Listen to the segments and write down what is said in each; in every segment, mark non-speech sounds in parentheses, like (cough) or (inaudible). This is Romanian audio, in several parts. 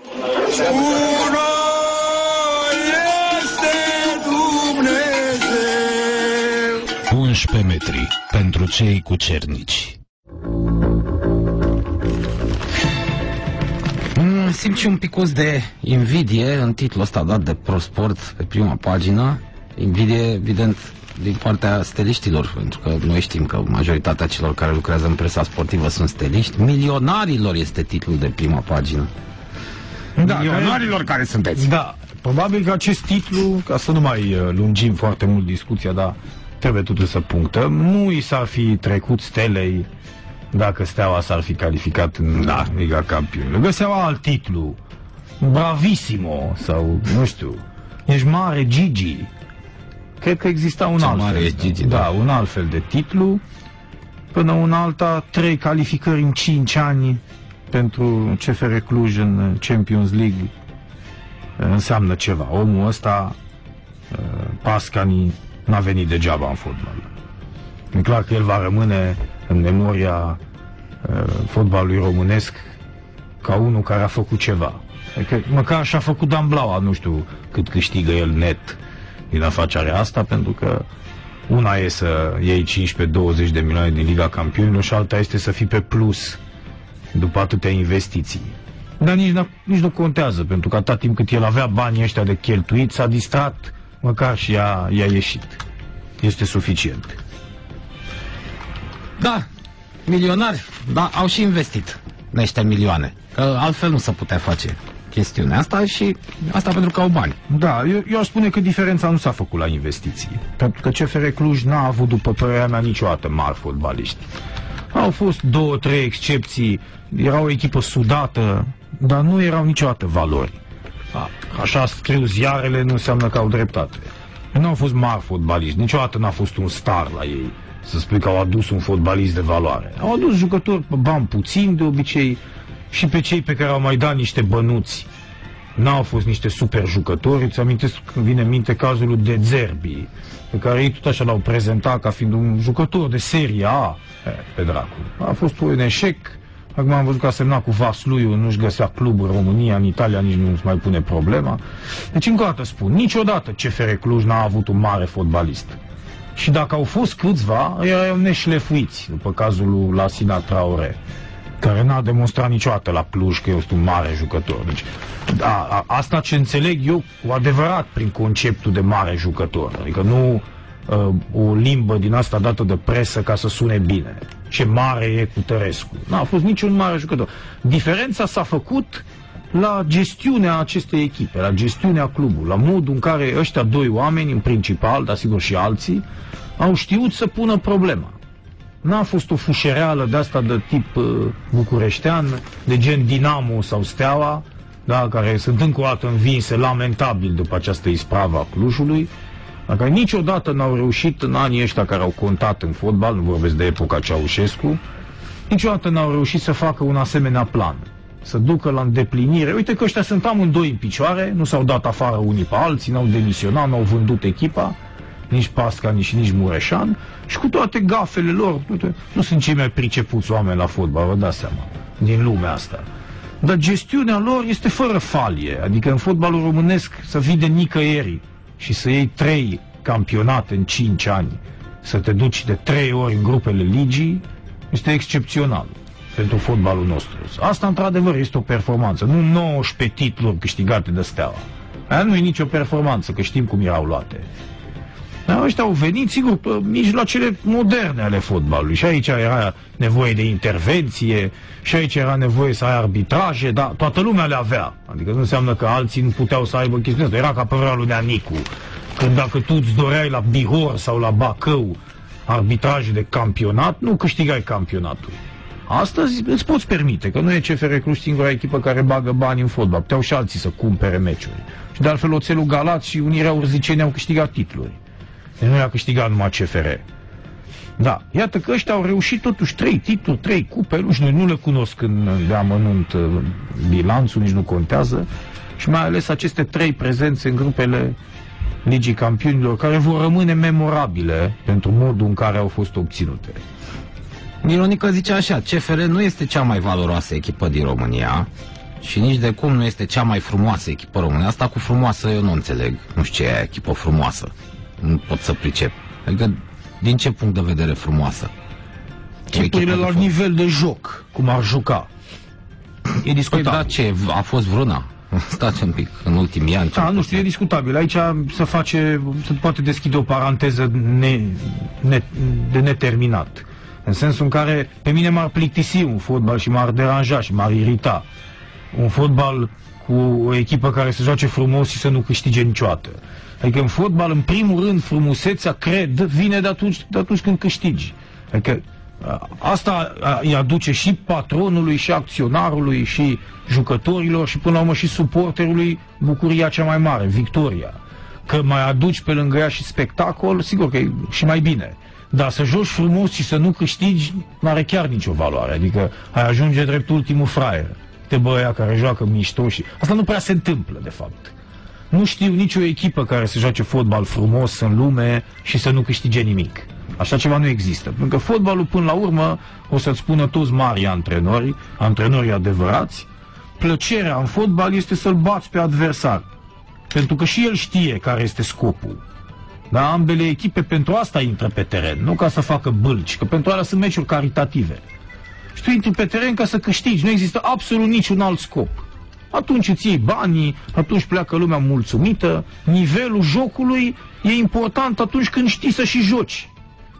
Uno este Dumnezeu 11 metri pentru cei cu cernici. Mm, Simt și un picuț de invidie în titlul ăsta dat de ProSport pe prima pagină. Invidie, evident, din partea steliștilor, pentru că noi știm că majoritatea celor care lucrează în presa sportivă sunt steliști. Milionarilor este titlul de prima pagină. Da, Milionarilor care sunteți. Da, probabil că acest titlu, ca să nu mai uh, lungim foarte mult discuția, dar trebuie totuși să punctăm, nu i s-ar fi trecut stelei dacă Steaua s-ar fi calificat în da. Liga Campionilor. Găseau alt titlu, Bravissimo, sau nu știu, ești mare Gigi. Cred că exista un Ce alt mare fel, ești, Gigi, da, da. un alt fel de titlu. Până un alta, trei calificări în 5 ani pentru CFR Cluj în Champions League înseamnă ceva. Omul ăsta, uh, Pascani, n-a venit degeaba în fotbal. E clar că el va rămâne în memoria uh, fotbalului românesc ca unul care a făcut ceva. Adică, măcar și-a făcut Dan Blaua, nu știu cât câștigă el net din afacerea asta, pentru că una e să iei 15-20 de milioane din Liga Campionilor și alta este să fii pe plus după atâtea investiții. Dar nici, n- nici nu contează, pentru că atât timp cât el avea banii ăștia de cheltuit, s-a distrat, măcar și i-a, i-a ieșit. Este suficient. Da, milionari, da, au și investit niște milioane. Că altfel nu se putea face chestiunea asta și asta pentru că au bani. Da, eu, eu aș spune că diferența nu s-a făcut la investiții. Pentru că CFR Cluj n-a avut, după părerea mea, niciodată mari fotbaliști. Au fost două, trei excepții, era o echipă sudată, dar nu erau niciodată valori. A, așa scriu ziarele, nu înseamnă că au dreptate. Nu au fost mari fotbaliști, niciodată n-a fost un star la ei. Să spui că au adus un fotbalist de valoare. Au adus jucători pe bani puțin, de obicei, și pe cei pe care au mai dat niște bănuți n-au fost niște super jucători. Îți amintesc când vine în minte cazul lui De Zerbi, pe care ei tot așa l-au prezentat ca fiind un jucător de serie A. E, pe dracu. A fost un eșec. Acum am văzut că a semnat cu Vasluiu, nu-și găsea club în România, în Italia nici nu se mai pune problema. Deci încă o dată spun, niciodată CFR Cluj n-a avut un mare fotbalist. Și dacă au fost câțiva, erau neșlefuiți, după cazul lui Lasina Traore care n-a demonstrat niciodată la Cluj că este un mare jucător. Deci, a, a, asta ce înțeleg eu cu adevărat prin conceptul de mare jucător. Adică nu uh, o limbă din asta dată de presă ca să sune bine. Ce mare e cu Tărescu. N-a fost niciun mare jucător. Diferența s-a făcut la gestiunea acestei echipe, la gestiunea clubului, la modul în care ăștia doi oameni, în principal, dar sigur și alții, au știut să pună problema. N-a fost o fușereală de asta de tip uh, bucureștean, de gen Dinamo sau Steaua, da, care sunt încă o dată învinse lamentabil după această ispravă a Clujului, dar care niciodată n-au reușit în anii ăștia care au contat în fotbal, nu vorbesc de epoca Ceaușescu, niciodată n-au reușit să facă un asemenea plan, să ducă la îndeplinire. Uite că ăștia sunt amândoi în picioare, nu s-au dat afară unii pe alții, n-au demisionat, n-au vândut echipa, nici Pasca, nici, nici Mureșan, și cu toate gafele lor, uite, nu sunt cei mai pricepuți oameni la fotbal, vă dați seama, din lumea asta. Dar gestiunea lor este fără falie, adică în fotbalul românesc să vii de nicăieri și să iei trei campionate în cinci ani, să te duci de trei ori în grupele ligii, este excepțional pentru fotbalul nostru. Asta, într-adevăr, este o performanță. Nu 19 titluri câștigate de steaua. Aia nu e nicio performanță, că știm cum erau luate. Dar ăștia au venit, sigur, pe mijloacele moderne ale fotbalului. Și aici era nevoie de intervenție, și aici era nevoie să ai arbitraje, dar toată lumea le avea. Adică nu înseamnă că alții nu puteau să aibă chestiunea asta. Era ca pe vremea lui Neanicu. Când dacă tu îți doreai la Bihor sau la Bacău arbitraje de campionat, nu câștigai campionatul. Astăzi îți poți permite, că nu e CFR Cluj singura echipă care bagă bani în fotbal. Puteau și alții să cumpere meciuri. Și de altfel Oțelul Galat și Unirea Urziceni au câștigat titluri. Deci nu i-a câștigat numai CFR. Da, iată că ăștia au reușit totuși trei titluri, trei cupe, nu știu, nu le cunosc în, de amănunt uh, bilanțul, nici nu contează. Și mai ales aceste trei prezențe în grupele Ligii Campionilor, care vor rămâne memorabile pentru modul în care au fost obținute. Mironică zice așa, CFR nu este cea mai valoroasă echipă din România și nici de cum nu este cea mai frumoasă echipă română. Asta cu frumoasă eu nu înțeleg. Nu știu ce e aia, echipă frumoasă. Nu pot să pricep. Adică, din ce punct de vedere frumoasă? O echipă Chipurile de la fotbal. nivel de joc, cum ar juca. E Păi discutabil. da, ce? A fost vreuna? Stați un pic, în ultimii ani. Da, cel nu știu, e puțin. discutabil. Aici se face, se poate deschide o paranteză ne, ne, de neterminat. În sensul în care pe mine m-ar plictisi un fotbal și m-ar deranja și m-ar irita. Un fotbal cu o echipă care să joace frumos și să nu câștige niciodată. Adică în fotbal, în primul rând, frumusețea, cred, vine de atunci, de atunci când câștigi. Adică a, asta a, îi aduce și patronului, și acționarului, și jucătorilor, și până la urmă și suporterului bucuria cea mai mare, victoria. Că mai aduci pe lângă ea și spectacol, sigur că e și mai bine. Dar să joci frumos și să nu câștigi, n-are chiar nicio valoare. Adică ai ajunge drept ultimul fraier. Te băia care joacă mișto și... Asta nu prea se întâmplă, de fapt. Nu știu nicio echipă care să joace fotbal frumos în lume și să nu câștige nimic. Așa ceva nu există. Pentru că fotbalul, până la urmă, o să-ți spună toți mari antrenori, antrenorii adevărați, plăcerea în fotbal este să-l bați pe adversar. Pentru că și el știe care este scopul. Dar ambele echipe pentru asta intră pe teren, nu ca să facă bâlci, că pentru alea sunt meciuri caritative. Și tu intri pe teren ca să câștigi, nu există absolut niciun alt scop. Atunci îți iei banii, atunci pleacă lumea mulțumită, nivelul jocului e important atunci când știi să și joci.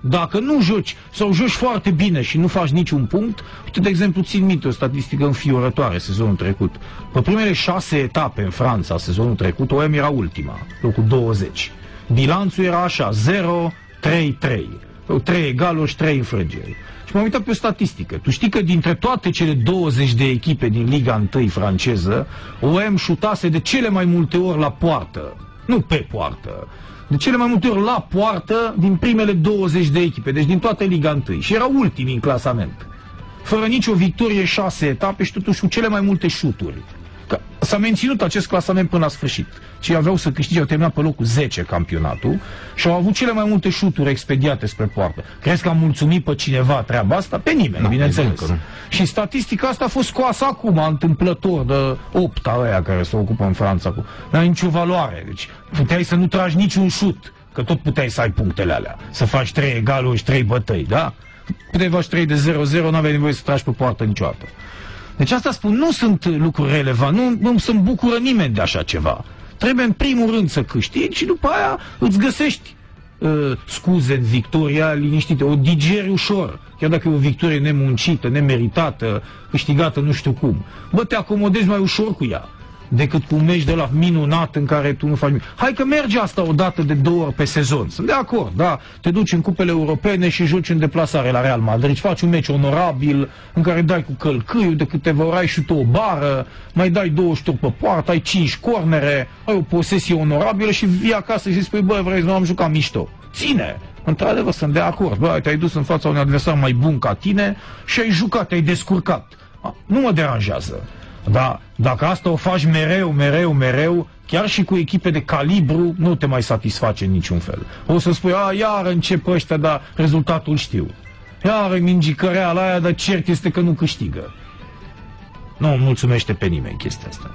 Dacă nu joci sau joci foarte bine și nu faci niciun punct, uite, de exemplu, țin minte o statistică înfiorătoare sezonul trecut. Pe primele șase etape în Franța sezonul trecut, OM era ultima, locul 20. Bilanțul era așa, 0-3-3. 3 egaluri și 3 înfrângeri. Și m-am uitat pe o statistică. Tu știi că dintre toate cele 20 de echipe din Liga 1 franceză, OM șutase de cele mai multe ori la poartă. Nu pe poartă. De cele mai multe ori la poartă din primele 20 de echipe, deci din toată Liga 1. Și era ultimii în clasament. Fără nicio victorie, șase etape și totuși cu cele mai multe șuturi. Că s-a menținut acest clasament până la sfârșit. Cei aveau să câștige, au terminat pe locul 10 campionatul și au avut cele mai multe șuturi expediate spre poartă. Crezi că am mulțumit pe cineva treaba asta? Pe nimeni, Nu, bineînțeles. evident că nu. Și statistica asta a fost scoasă acum, întâmplător, de 8 aia care se ocupă în Franța. Cu... Nu are nicio valoare. Deci puteai să nu tragi niciun șut, că tot puteai să ai punctele alea. Să faci 3 egaluri și 3 bătăi, da? Puteai faci 3 de 0-0, nu aveai nevoie să tragi pe poartă niciodată. Deci asta spun, nu sunt lucruri relevante, nu, nu se bucură nimeni de așa ceva. Trebuie în primul rând să câștigi și după aia îți găsești uh, scuze în victoria liniștită, o digeri ușor, chiar dacă e o victorie nemuncită, nemeritată, câștigată nu știu cum. Bă, te acomodezi mai ușor cu ea decât cu un meci de la minunat în care tu nu faci nimic. Hai că merge asta o dată de două ori pe sezon. Sunt de acord, da. Te duci în cupele europene și joci în deplasare la Real Madrid. Faci un meci onorabil în care dai cu călcâiul, de câteva ori ai și tu o bară, mai dai două șturi pe poartă, ai cinci cornere, ai o posesie onorabilă și vii acasă și spui, bă, vreți să nu am jucat mișto. Ține! Într-adevăr, sunt de acord. Bă, te-ai dus în fața unui adversar mai bun ca tine și ai jucat, te-ai descurcat. A, Nu mă deranjează. Dar dacă asta o faci mereu, mereu, mereu, chiar și cu echipe de calibru, nu te mai satisface în niciun fel. O să spui, a, iar încep ăștia, dar rezultatul știu. Iar mingicărea la aia, dar cert este că nu câștigă. Nu mulțumește pe nimeni chestia asta.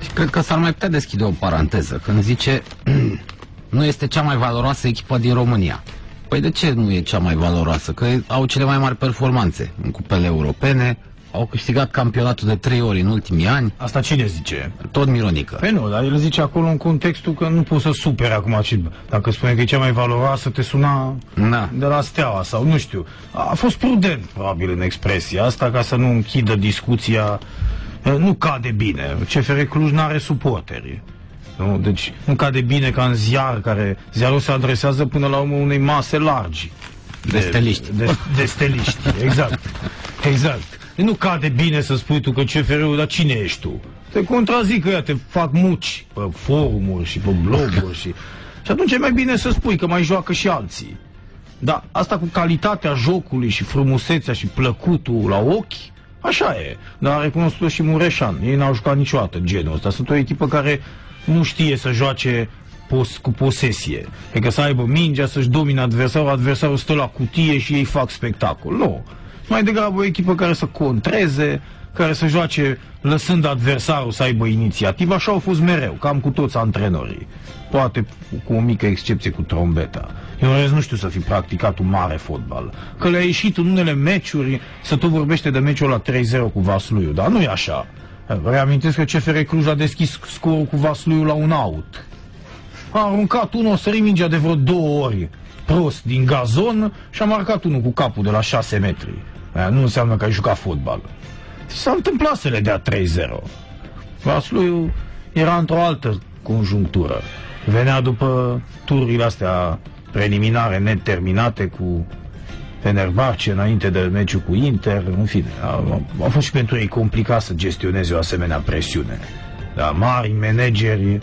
Și cred că s-ar mai putea deschide o paranteză când zice (clears throat) nu este cea mai valoroasă echipă din România. Păi de ce nu e cea mai valoroasă? Că au cele mai mari performanțe în cupele europene, au câștigat campionatul de trei ori în ultimii ani, Asta cine zice? tot Mironică. Păi nu, dar el zice acolo în contextul că nu poți să superi acum și dacă spune că e cea mai valoroasă, te suna Da. de la steaua sau nu știu. A fost prudent, probabil, în expresia asta, ca să nu închidă discuția. Eh, Nu cade bine. CFR Cluj nu are suporteri. Nu? Deci nu cade bine ca în ziar, care ziarul se adresează până la urmă unei mase largi. De steliști. De, de steliști, (laughs) exact. Exact. Nu cade bine să spui tu că CFR-ul, dar cine ești tu? Te contrazic că ea te fac muci pe forumuri și pe bloguri și... Și atunci e mai bine să spui că mai joacă și alții. Dar asta cu calitatea jocului și frumusețea și plăcutul la ochi, așa e. Dar a recunoscut și Mureșan. Ei n-au jucat niciodată genul ăsta. Sunt o echipă care nu știe să joace pos, cu posesie. Adică să aibă mingea, să-și domine adversarul, adversarul stă la cutie și ei fac spectacol. Nu. Mai degrabă o echipă care să contreze, care să joace lăsând adversarul să aibă inițiativă. Așa au fost mereu, cam cu toți antrenorii. Poate cu o mică excepție cu trombeta. Eu în rest nu știu să fi practicat un mare fotbal. Că le-a ieșit în unele meciuri, să tot vorbește de meciul la 3-0 cu Vasluiu, dar nu e așa. Reamintesc că CFR Cluj a deschis scorul cu Vasluiu la un out. A aruncat unul, a sărit mingea de vreo două ori prost din gazon și a marcat unul cu capul de la 6 metri. Aia nu înseamnă că ai jucat fotbal. S-a întâmplat să le dea 3-0. Vasluiu era într-o altă conjunctură. Venea după tururile astea preliminare neterminate cu Fenerbahce înainte de meciul cu Inter, în fine, a, a fost și pentru ei complicat să gestioneze o asemenea presiune. Da, mari manageri,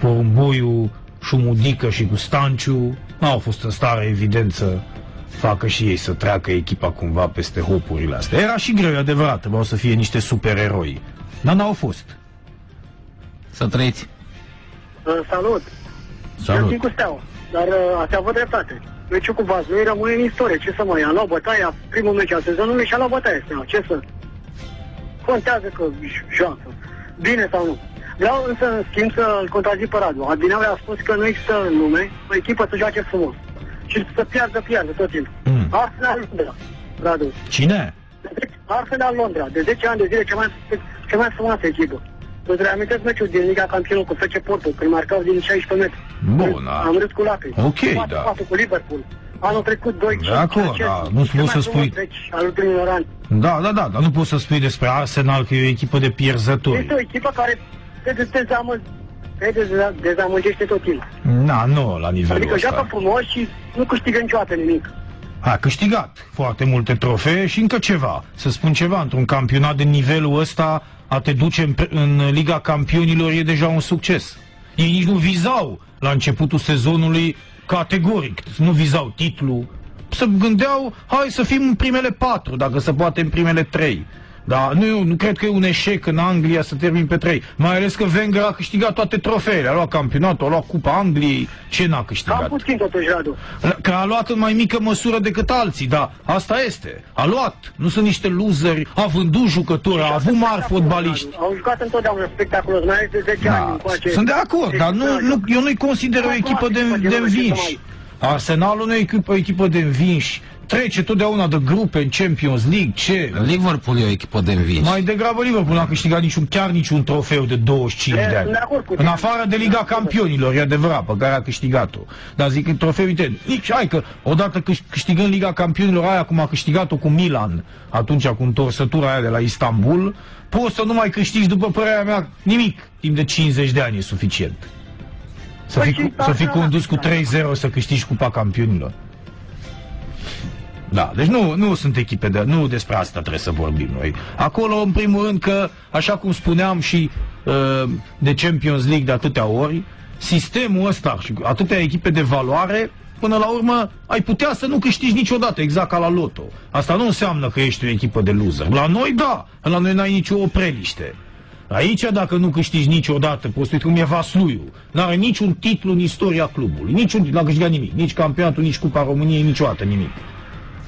Porumboiu, Șumudică și cu Stanciu, n-au fost în stare, evident, să facă și ei să treacă echipa cumva peste hopurile astea. Era și greu, e adevărat, trebuiau să fie niște supereroi, dar n-au fost. Să trăiți. Uh, salut! Salut. Eu sunt cu steaua, dar uh, ați avut dreptate. Meciul cu Vaslui rămâne în istorie. Ce să mai ia? luat bătaia, primul meci al sezonului și a luat bătaia steaua. Ce să... Contează că j- joacă. Bine sau nu. Vreau însă, în schimb, să-l contrazic pe Radu. Adineaue a spus că nu există în lume o echipă să joace frumos. Și să piardă, piardă tot timpul. Mm. Arsenal Londra, Radu. Cine? Arsenal Londra, de 10 ani de zile cea mai, cea mai frumoasă echipă. Îți reamintesc meciul din Liga Campionilor cu FC Porto, când marcau din 16 metri. Bun, da. Am râs cu lacrimi. Ok, da. 4 cu Liverpool. Anul trecut 2 De acord, da, nu poți să spui- Deci, al ultimilor ani. Da, da, da, dar nu poți să spui despre Arsenal că e o echipă de pierzători. Este o echipă care te dezamă, te deza- dezamăgește tot timpul. Na, nu la nivelul Adică joacă ăsta. frumos și nu câștigă niciodată nimic. A câștigat foarte multe trofee și încă ceva. Să spun ceva, într-un campionat de nivelul ăsta, a te duce în, pre- în Liga Campionilor e deja un succes. Ei nici nu vizau la începutul sezonului categoric, nu vizau titlul. Se gândeau, hai să fim în primele patru, dacă se poate în primele trei. Dar nu, nu cred că e un eșec în Anglia să termin pe trei. Mai ales că Wenger a câștigat toate trofeele. A luat campionatul, a luat Cupa Angliei. Ce n-a Cam câștigat? puțin totuși, Radu. Că a luat în mai mică măsură decât alții, da, asta este. A luat, nu sunt niște loseri, a vândut jucători, a avut mari fotbaliști. Au jucat întotdeauna spectaculos, mai ales de 10 ani Da, încoace. sunt de acord, dar nu, nu, eu nu-i consider o echipă de, de învinși. Arsenalul nu e echipă, o echipă de învinși. Trece totdeauna de grupe în Champions League, ce? Liverpool e o echipă de învinși. Mai degrabă Liverpool n-a câștigat niciun, chiar niciun trofeu de 25 E, de ani. sunt de acord cu În tine. afară de Liga Campionilor, e adevărat, pe care a câștigat-o. Dar zic că trofeu intern. Nici, hai că odată câș- câștigând Liga Campionilor aia, cum a câștigat-o cu Milan, atunci cu întorsătura aia de la Istanbul, poți să nu mai câștigi, după părerea mea, nimic. Timp de 50 de ani e suficient. Să Păi fii, și cu- să fii da, condus cu da. 3-0 să câștigi Cupa Campionilor. Da, deci nu, nu sunt echipe de... Nu despre asta trebuie să vorbim noi. Acolo, în primul rând, că, așa cum spuneam și uh, de Champions League de atâtea ori, sistemul ăsta și atâtea echipe de valoare, până la urmă, ai putea să nu câștigi niciodată, exact ca la loto. Asta nu înseamnă că ești o echipă de loser. La noi, da. La noi n-ai nicio opreliște. Aici, dacă nu câștigi niciodată, poți să cum e Vasluiu, n-are niciun titlu în istoria clubului, niciun, n-a câștigat nimic, nici campionatul, nici Cupa României, niciodată nimic.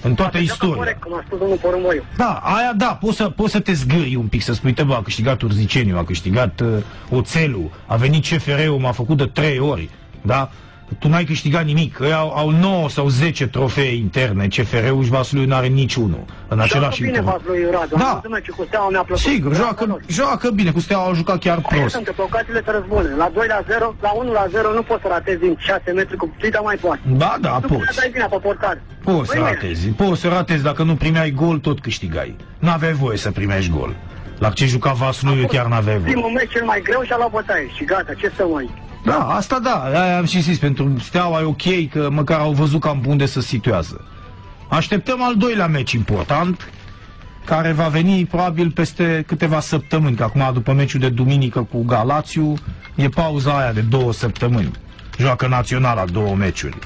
În toată Joacă istoria. corect, cum a spus domnul Porumboiu. Da, aia da, poți să, poți să te zgâri un pic, să spui, bă, a câștigat Urziceniu, a câștigat uh, Oțelul, a venit CFR-ul, m-a făcut de trei ori, da? Tu n-ai câștigat nimic, ei au, au 9 sau 10 trofee interne, CFR-ul și Vasluiu n-are niciunul în același bine interval. Vaslui Radu. Da. Am văzut meciul cu Steaua, mi-a plăcut. Sigur, joacă, Acolo. joacă bine, cu Steaua au jucat chiar Aia prost. sunt, că ocaziile te răzbune. La 2 la 0, la 1 la 0 nu poți să ratezi din 6 metri cu țita mai poate. Da, da, Nu poți să poți. dai vina pe portar. Poți să Păi, ratezi, poți să ratezi, dacă nu primeai gol, tot câștigai. N-aveai voie să primești gol. La ce juca Vasluiu chiar n-aveai voie. Primul meci cel mai greu și a luat bătaie și gata, ce să mai... Da, asta da, aia am și zis, pentru Steaua e ok că măcar au văzut cam pe unde se situează. Așteptăm al doilea meci important, care va veni probabil peste câteva săptămâni, că acum după meciul de duminică cu Galațiu e pauza aia de două săptămâni. Joacă naționala două meciuri.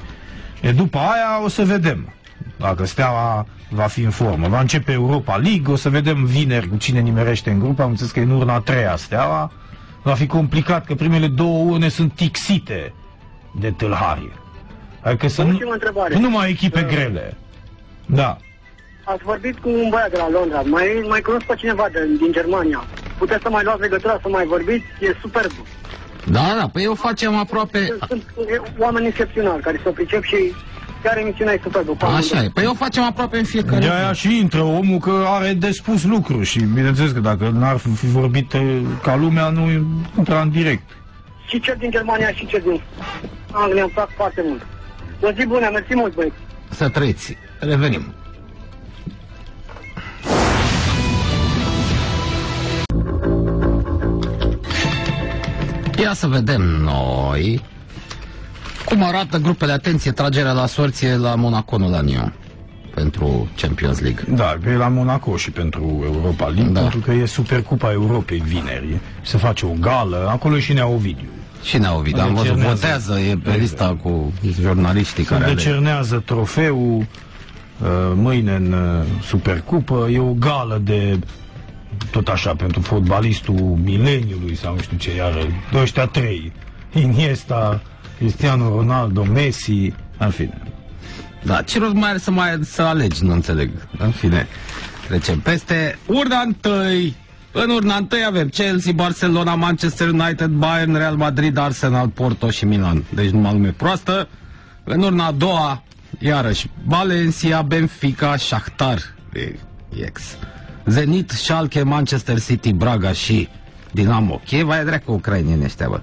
E după aia o să vedem dacă Steaua va fi în formă. Va începe Europa League, o să vedem vineri cu cine nimerește în grup. Am înțeles că e în urna a treia Steaua. Va fi complicat că primele două urne sunt tixite de tâlhari. Adică să nu, Ultima întrebare. nu numai echipe Uh, grele. Da. Ați vorbit cu un băiat de la Londra. Mai, mai cunosc pe cineva de, din Germania. Puteți să mai luați legătura, să mai vorbiți? E superb. Da, da, păi eu facem aproape... Sunt e, oameni excepționali care se pricep și chiar emisiunea e superbă. pe Așa amândouă. e, păi eu facem aproape în fiecare De aia și intră omul că are de spus lucruri și bineînțeles că dacă n-ar fi fi vorbit eh, ca lumea, nu intra în direct. Și cel din Germania și cel din Anglia îmi plac foarte mult. O zi bună, mersi mult, băieți. Să trăiți. Revenim. Ia să vedem noi cum arată grupele, atenție, tragerea la sorție la Monaco Lanio pentru Champions League. Da, că e la Monaco și pentru Europa League, Da. pentru că e Supercupa Europei vineri. Se face o gală, acolo e și Nea Ovidiu. Și ne Ovid, am văzut, Decernează. votează, e pe lista cu jurnaliștii Se care aleg. decernează trofeul uh, mâine în uh, Supercupă. E o gală de tot așa, pentru fotbalistul mileniului sau nu știu ce, iar de ăștia trei. Iniesta, Cristiano Ronaldo, Messi, în fine. Da, ce rost mai are să mai să alegi, nu înțeleg. În fine, trecem peste urna întâi. În urna întâi avem Chelsea, Barcelona, Manchester United, Bayern, Real Madrid, Arsenal, Porto și Milan. Deci numai lume proastă. În urna a doua, iarăși, Valencia, Benfica, Shakhtar, e, ex. Zenit, Schalke, Manchester City, Braga și Dinamo. Chieva e dreacă ucrainieni ăștia, bă.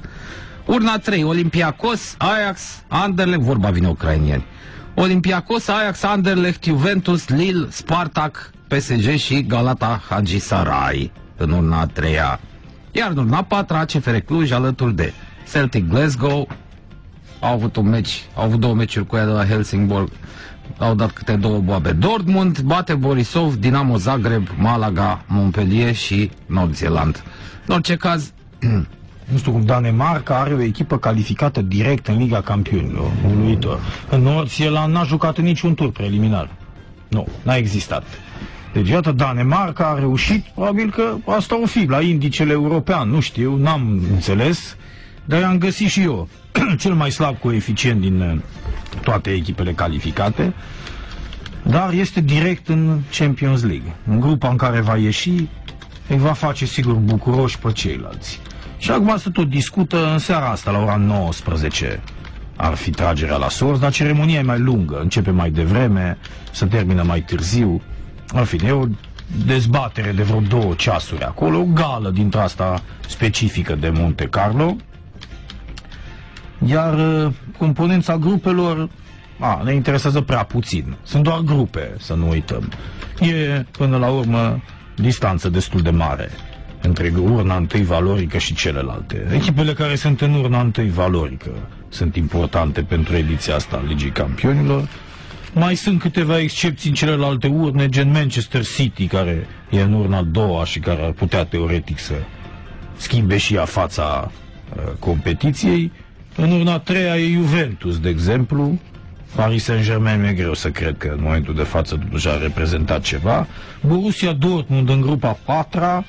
Urna 3, Olympiacos, Ajax, Anderlecht, vorba vine ucrainieni. Olympiacos, Ajax, Anderlecht, Juventus, Lille, Spartak, PSG și Galata Sarai în urna a treia. Iar în urna a patra, CFR Cluj alături de Celtic Glasgow, au avut un meci, au avut două meciuri cu ea de la Helsingborg, au dat câte două boabe. Dortmund bate Borisov, Dinamo Zagreb, Malaga, Montpellier și Nord Zeeland. În orice caz, (clears throat) Nu știu cum Danemarca are o echipă calificată direct în Liga Campionilor. Uluitor. În Nord Zeeland n-a jucat în niciun tur preliminar. Nu, n-a existat. Deci, iată, Danemarca a reușit, probabil că asta o fi, la indicele european, nu știu, n-am înțeles, dar am găsit și eu (clears throat) cel mai slab coeficient din uh, toate echipele calificate, dar este direct în Champions League. În grupa în care va ieși, îi va face sigur bucuroși pe ceilalți. Și acum se tot discută în seara asta, la ora 19, ar fi tragerea la sorți, dar ceremonia e mai lungă, începe mai devreme, se termină mai târziu. În fine, e o dezbatere de vreo două ceasuri acolo, o gală dintre asta specifică de Monte Carlo. Iar uh, componența grupelor a, ne interesează prea puțin. Sunt doar grupe, să nu uităm. E, până la urmă, distanță destul de mare între urna întâi valorică și celelalte. Echipele care sunt în urna întâi valorică sunt importante pentru ediția asta a Ligii Campionilor. Mai sunt câteva excepții în celelalte urne, gen Manchester City, care e în urna a doua și care ar putea teoretic să schimbe și ea fața uh, competiției. În urna a treia e Juventus, de exemplu. Paris Saint-Germain mi-e greu să cred că în momentul de față totuși a reprezentat ceva. Borussia Dortmund în grupa patra,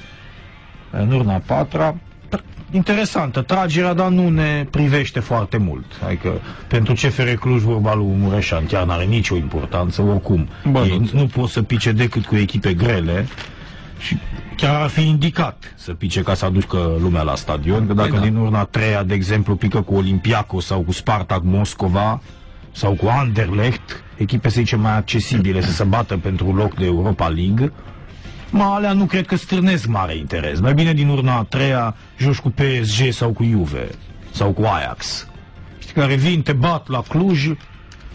în urna a patra. Interesantă tragerea, dar nu ne privește foarte mult. Adică pentru CFR Cluj vorba lui Mureșan chiar n-are nicio importanță, oricum. Bă, Ei nu. nu pot să pice decât cu echipe grele și chiar ar fi indicat să pice ca să aducă lumea la stadion, că dacă Păi da. din urna a treia, de exemplu, pică cu Olympiacos sau cu Spartak Moscova sau cu Anderlecht, echipe, să zicem, mai accesibile să se bată pentru un loc de Europa League, mă, alea nu cred că strânesc mare interes. Mai bine din urna a treia joci cu PSG sau cu Juve sau cu Ajax. Știi, care vin, te bat la Cluj,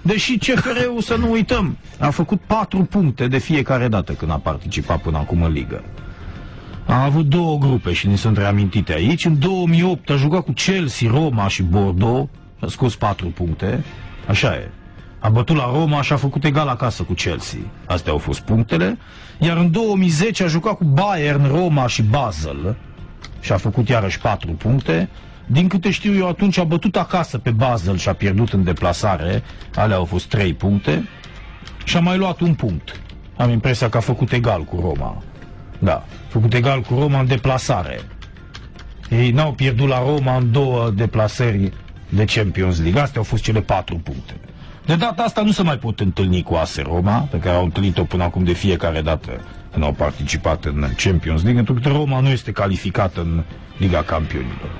deși CFR-ul, să nu uităm, a făcut patru puncte de fiecare dată când a participat până acum în ligă. A avut două grupe și ni sunt reamintite aici. În 2008 a jucat cu Chelsea, Roma și Bordeaux. A scos patru puncte. Așa e. A bătut la Roma și a făcut egal acasă cu Chelsea. Astea au fost punctele. Iar în 2010 a jucat cu Bayern, Roma și Basel. Și a făcut iarăși patru puncte. Din câte știu eu, atunci a bătut acasă pe Basel și a pierdut în deplasare. Alea au fost trei puncte. Și a mai luat un punct. Am impresia că a făcut egal cu Roma. Da, a făcut egal cu Roma în deplasare. Ei n-au pierdut la Roma în două deplasări de Champions League. Astea au fost cele patru puncte. De data asta nu se mai pot întâlni cu AS Roma, pe care au întâlnit-o până acum de fiecare dată când au participat în Champions League, pentru că Roma nu este calificată în Liga Campionilor.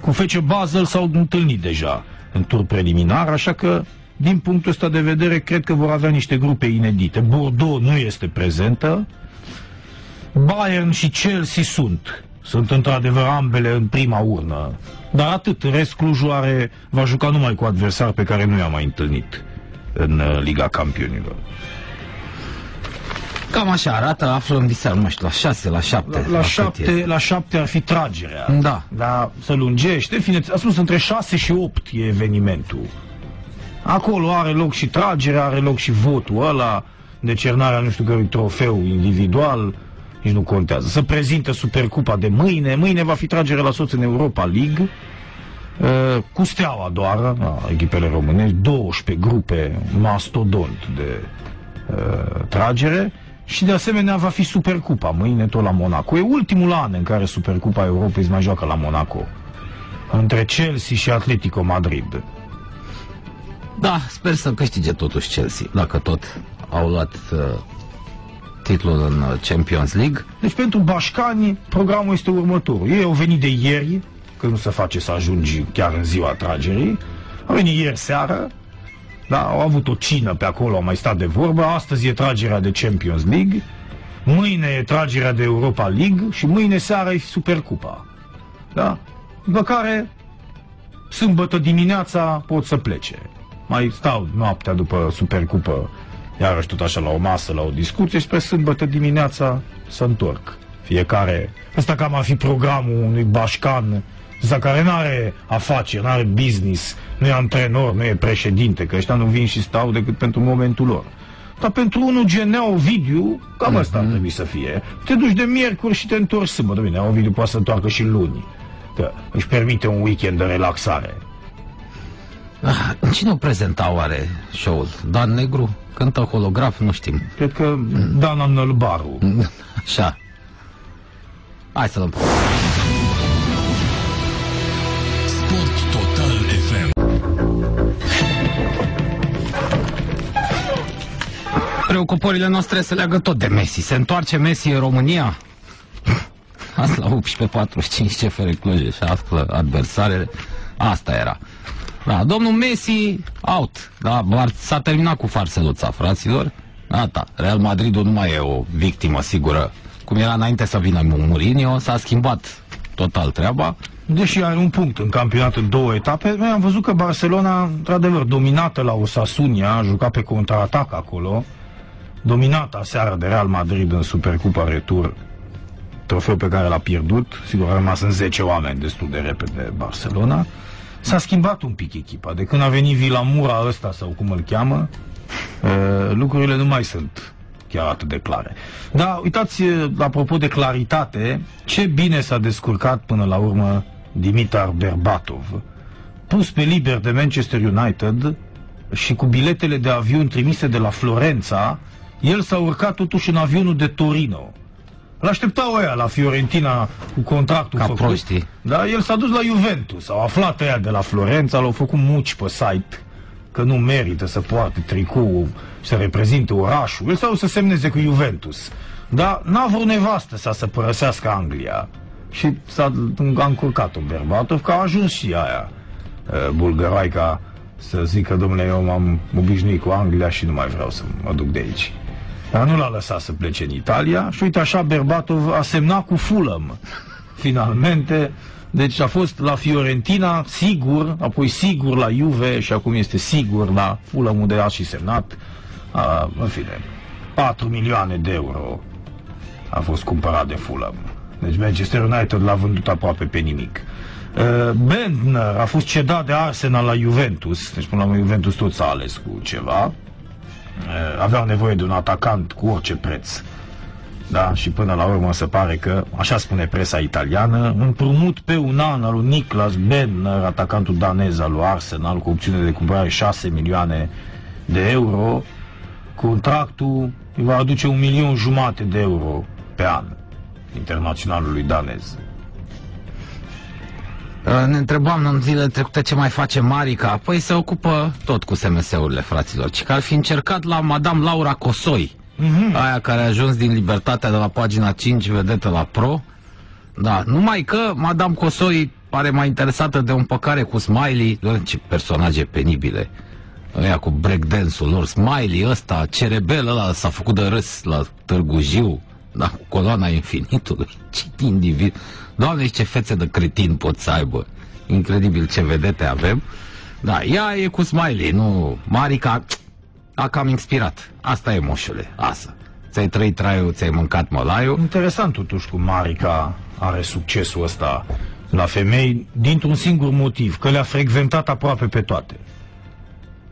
Cu FC Basel s-au întâlnit deja în tur preliminar, așa că din punctul ăsta de vedere, cred că vor avea niște grupe inedite. Bordeaux nu este prezentă, Bayern și Chelsea sunt. Sunt într-adevăr ambele în prima urnă. Dar atât, rest Clujul are, va juca numai cu adversari pe care nu i-a mai întâlnit în uh, Liga Campionilor. Cam așa arată, aflăm diseară, nu știu, la 6, la 7. La, la, șapte, la șapte ar fi tragerea. Da. Dar se lungește, fine, a spus între 6 și 8 e evenimentul. Acolo are loc și tragerea, are loc și votul ăla, decernarea nu știu cărui trofeu individual, nici nu contează. Se prezintă Supercupa de mâine, mâine va fi tragere la soț în Europa League, uh, cu steaua doar, a, echipele românești, 12 grupe mastodont de uh, tragere și de asemenea va fi Supercupa mâine tot la Monaco. E ultimul an în care Supercupa Europei se mai joacă la Monaco, între Chelsea și Atletico Madrid. Da, sper să câștige totuși Chelsea, dacă tot au luat uh, titlul în uh, Champions League. Deci pentru bașcani programul este următorul. Ei au venit de ieri, că nu se face să ajungi chiar în ziua tragerii, au venit ieri seară, da, au avut o cină pe acolo, au mai stat de vorbă, astăzi e tragerea de Champions League, mâine e tragerea de Europa League și mâine seara e Supercupa. Da? După care, sâmbătă dimineața pot să plece. Mai stau noaptea după Supercupă iarăși tot așa la o masă, la o discuție și spre sâmbătă dimineața să întorc. Fiecare, ăsta cam ar fi programul unui bașcan ăsta care nu are afaceri, nu are business, nu e antrenor, nu e președinte, că ăștia nu vin și stau decât pentru momentul lor. Dar pentru unul gen Ovidiu, cam mm-hmm. asta ar trebui să fie. Te duci de miercuri și te întorci sâmbătă. Bine, Ovidiu poate să întoarcă și luni. Că își permite un weekend de relaxare. Ah, cine o prezenta oare show-ul? Dan Negru? Cântă holograf? Nu știm. Cred că Dan Annălbaru. (laughs) Așa. Hai să dăm. Sport Total FM. Preocupările noastre se leagă tot de Messi. Se întoarce Messi în România? Azi la 18.45 CFR Cluj și află adversarele. Asta era. Da, domnul Messi, out. Da, s-a terminat cu farseluța, fraților. Gata, Real Madridul nu mai e o victimă sigură. Cum era înainte să vină Mourinho, s-a schimbat total treaba. Deși are un punct în campionat în două etape, noi am văzut că Barcelona, într-adevăr, dominată la Osasunia, a jucat pe contraatac acolo, dominată aseară de Real Madrid în Supercupa Retur, trofeu pe care l-a pierdut, sigur a rămas în 10 oameni destul de repede Barcelona, S-a schimbat un pic echipa. De când a venit Vilamura ăsta, sau cum îl cheamă, uh, lucrurile nu mai sunt chiar atât de clare. Da, uitați, apropo de claritate, ce bine s-a descurcat până la urmă Dimitar Berbatov, pus pe liber de Manchester United și cu biletele de avion trimise de la Florența, el s-a urcat totuși în avionul de Torino. L-așteptau ăia la Fiorentina cu contractul Ca făcut. prostii. Da, el s-a dus la Juventus, au aflat ăia de la Florența, l-au făcut muci pe site că nu merită să poarte tricou, să reprezinte orașul. El s-a dus să semneze cu Juventus. Dar n-a vrut nevastă să să părăsească Anglia. Și s-a a încurcat un Berbatov, că a ajuns și aia uh, bulgăroaica să zică, domnule, eu m-am obișnuit cu Anglia și nu mai vreau să mă duc de aici. Dar nu l-a lăsat să plece în Italia și uite așa Berbatov a semnat cu Fulham finalmente. Deci a fost la Fiorentina, sigur, apoi sigur la Juve și acum este sigur la Fulham unde a și semnat. A, în fine, 4 milioane de euro a fost cumpărat de Fulham. Deci Manchester United l-a vândut aproape pe nimic. Uh, Bentner a fost cedat de Arsenal la Juventus, deci până la urmă Juventus tot s-a ales cu ceva. Uh, aveau nevoie de un atacant cu orice preț. Da, și până la urmă se pare că, așa spune presa italiană, împrumut pe un an al lui Niklas Bentner, atacantul danez al lui Arsenal, cu opțiune de cumpărare 6 milioane de euro, contractul îi va aduce un milion jumate de euro pe an internaționalului danez. Uh, Ne întrebam în zilele trecute ce mai face Marica. Păi se ocupă tot cu SMS-urile, fraților. Și că ar fi încercat la Madame Laura Cosoi, Mhm. aia care a ajuns din Libertatea de la pagina 5, vedetă la Pro. Da, numai că Madame Cosoi pare mai interesată de un păcare cu Smiley. Doamne, ce personaje penibile. Ăia cu breakdance-ul lor. Smiley ăsta, cerebel ăla s-a făcut de râs la Târgu Jiu. Da, cu coloana infinitului. (laughs) Ce individ. Doamne, și ce fețe de cretin pot să aibă. Incredibil ce vedete avem. Da, ea e cu Smiley, nu... Marica a cam inspirat. Asta e, moșule, asta. Ți-ai trăit traiul, ți-ai mâncat mălaiul. Interesant totuși cum Marica are succesul ăsta la femei dintr-un singur motiv, că le-a frecventat aproape pe toate.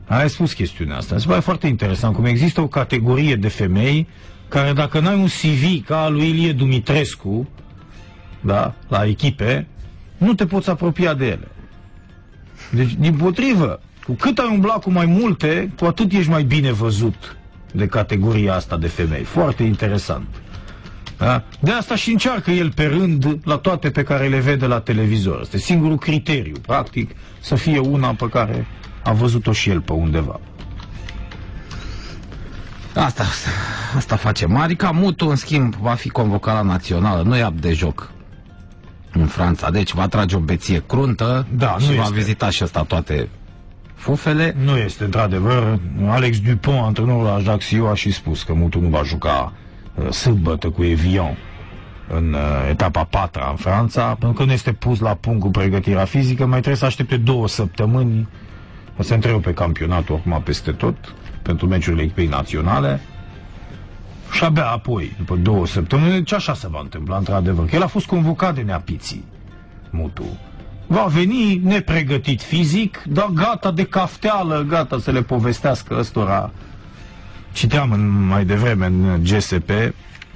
Ai spus chestiunea asta. Se pare foarte interesant cum există o categorie de femei care dacă n-ai un CV ca al lui Ilie Dumitrescu, da, la echipe, nu te poți apropia de ele. Deci, din potrivă, cu cât ai umblat cu mai multe, cu atât ești mai bine văzut de categoria asta de femei. Foarte interesant. Da? De asta și încearcă el pe rând la toate pe care le vede la televizor. Este singurul criteriu, practic, să fie una pe care a văzut-o și el pe undeva. Asta, asta face Marica. Mutu, în schimb, va fi convocat la națională. Nu e ap de joc în Franța. Deci va trage o beție cruntă Da, și nu va este. vizita și ăsta toate fufele. Nu este într-adevăr. Alex Dupont, antrenorul la Ajaccio, a și spus că Mutu nu va juca uh, sâmbătă cu Evian în uh, etapa patra în Franța, pentru că nu este pus la punct cu pregătirea fizică, mai trebuie să aștepte două săptămâni se întrerupe pe campionatul acum peste tot pentru meciurile echipei naționale și abia apoi, după două săptămâni, deci așa se va întâmpla într-adevăr, că el a fost convocat de neapiții, Mutu. Va veni nepregătit fizic, dar gata de cafteală, gata să le povestească ăstora. Citeam în, mai devreme în GSP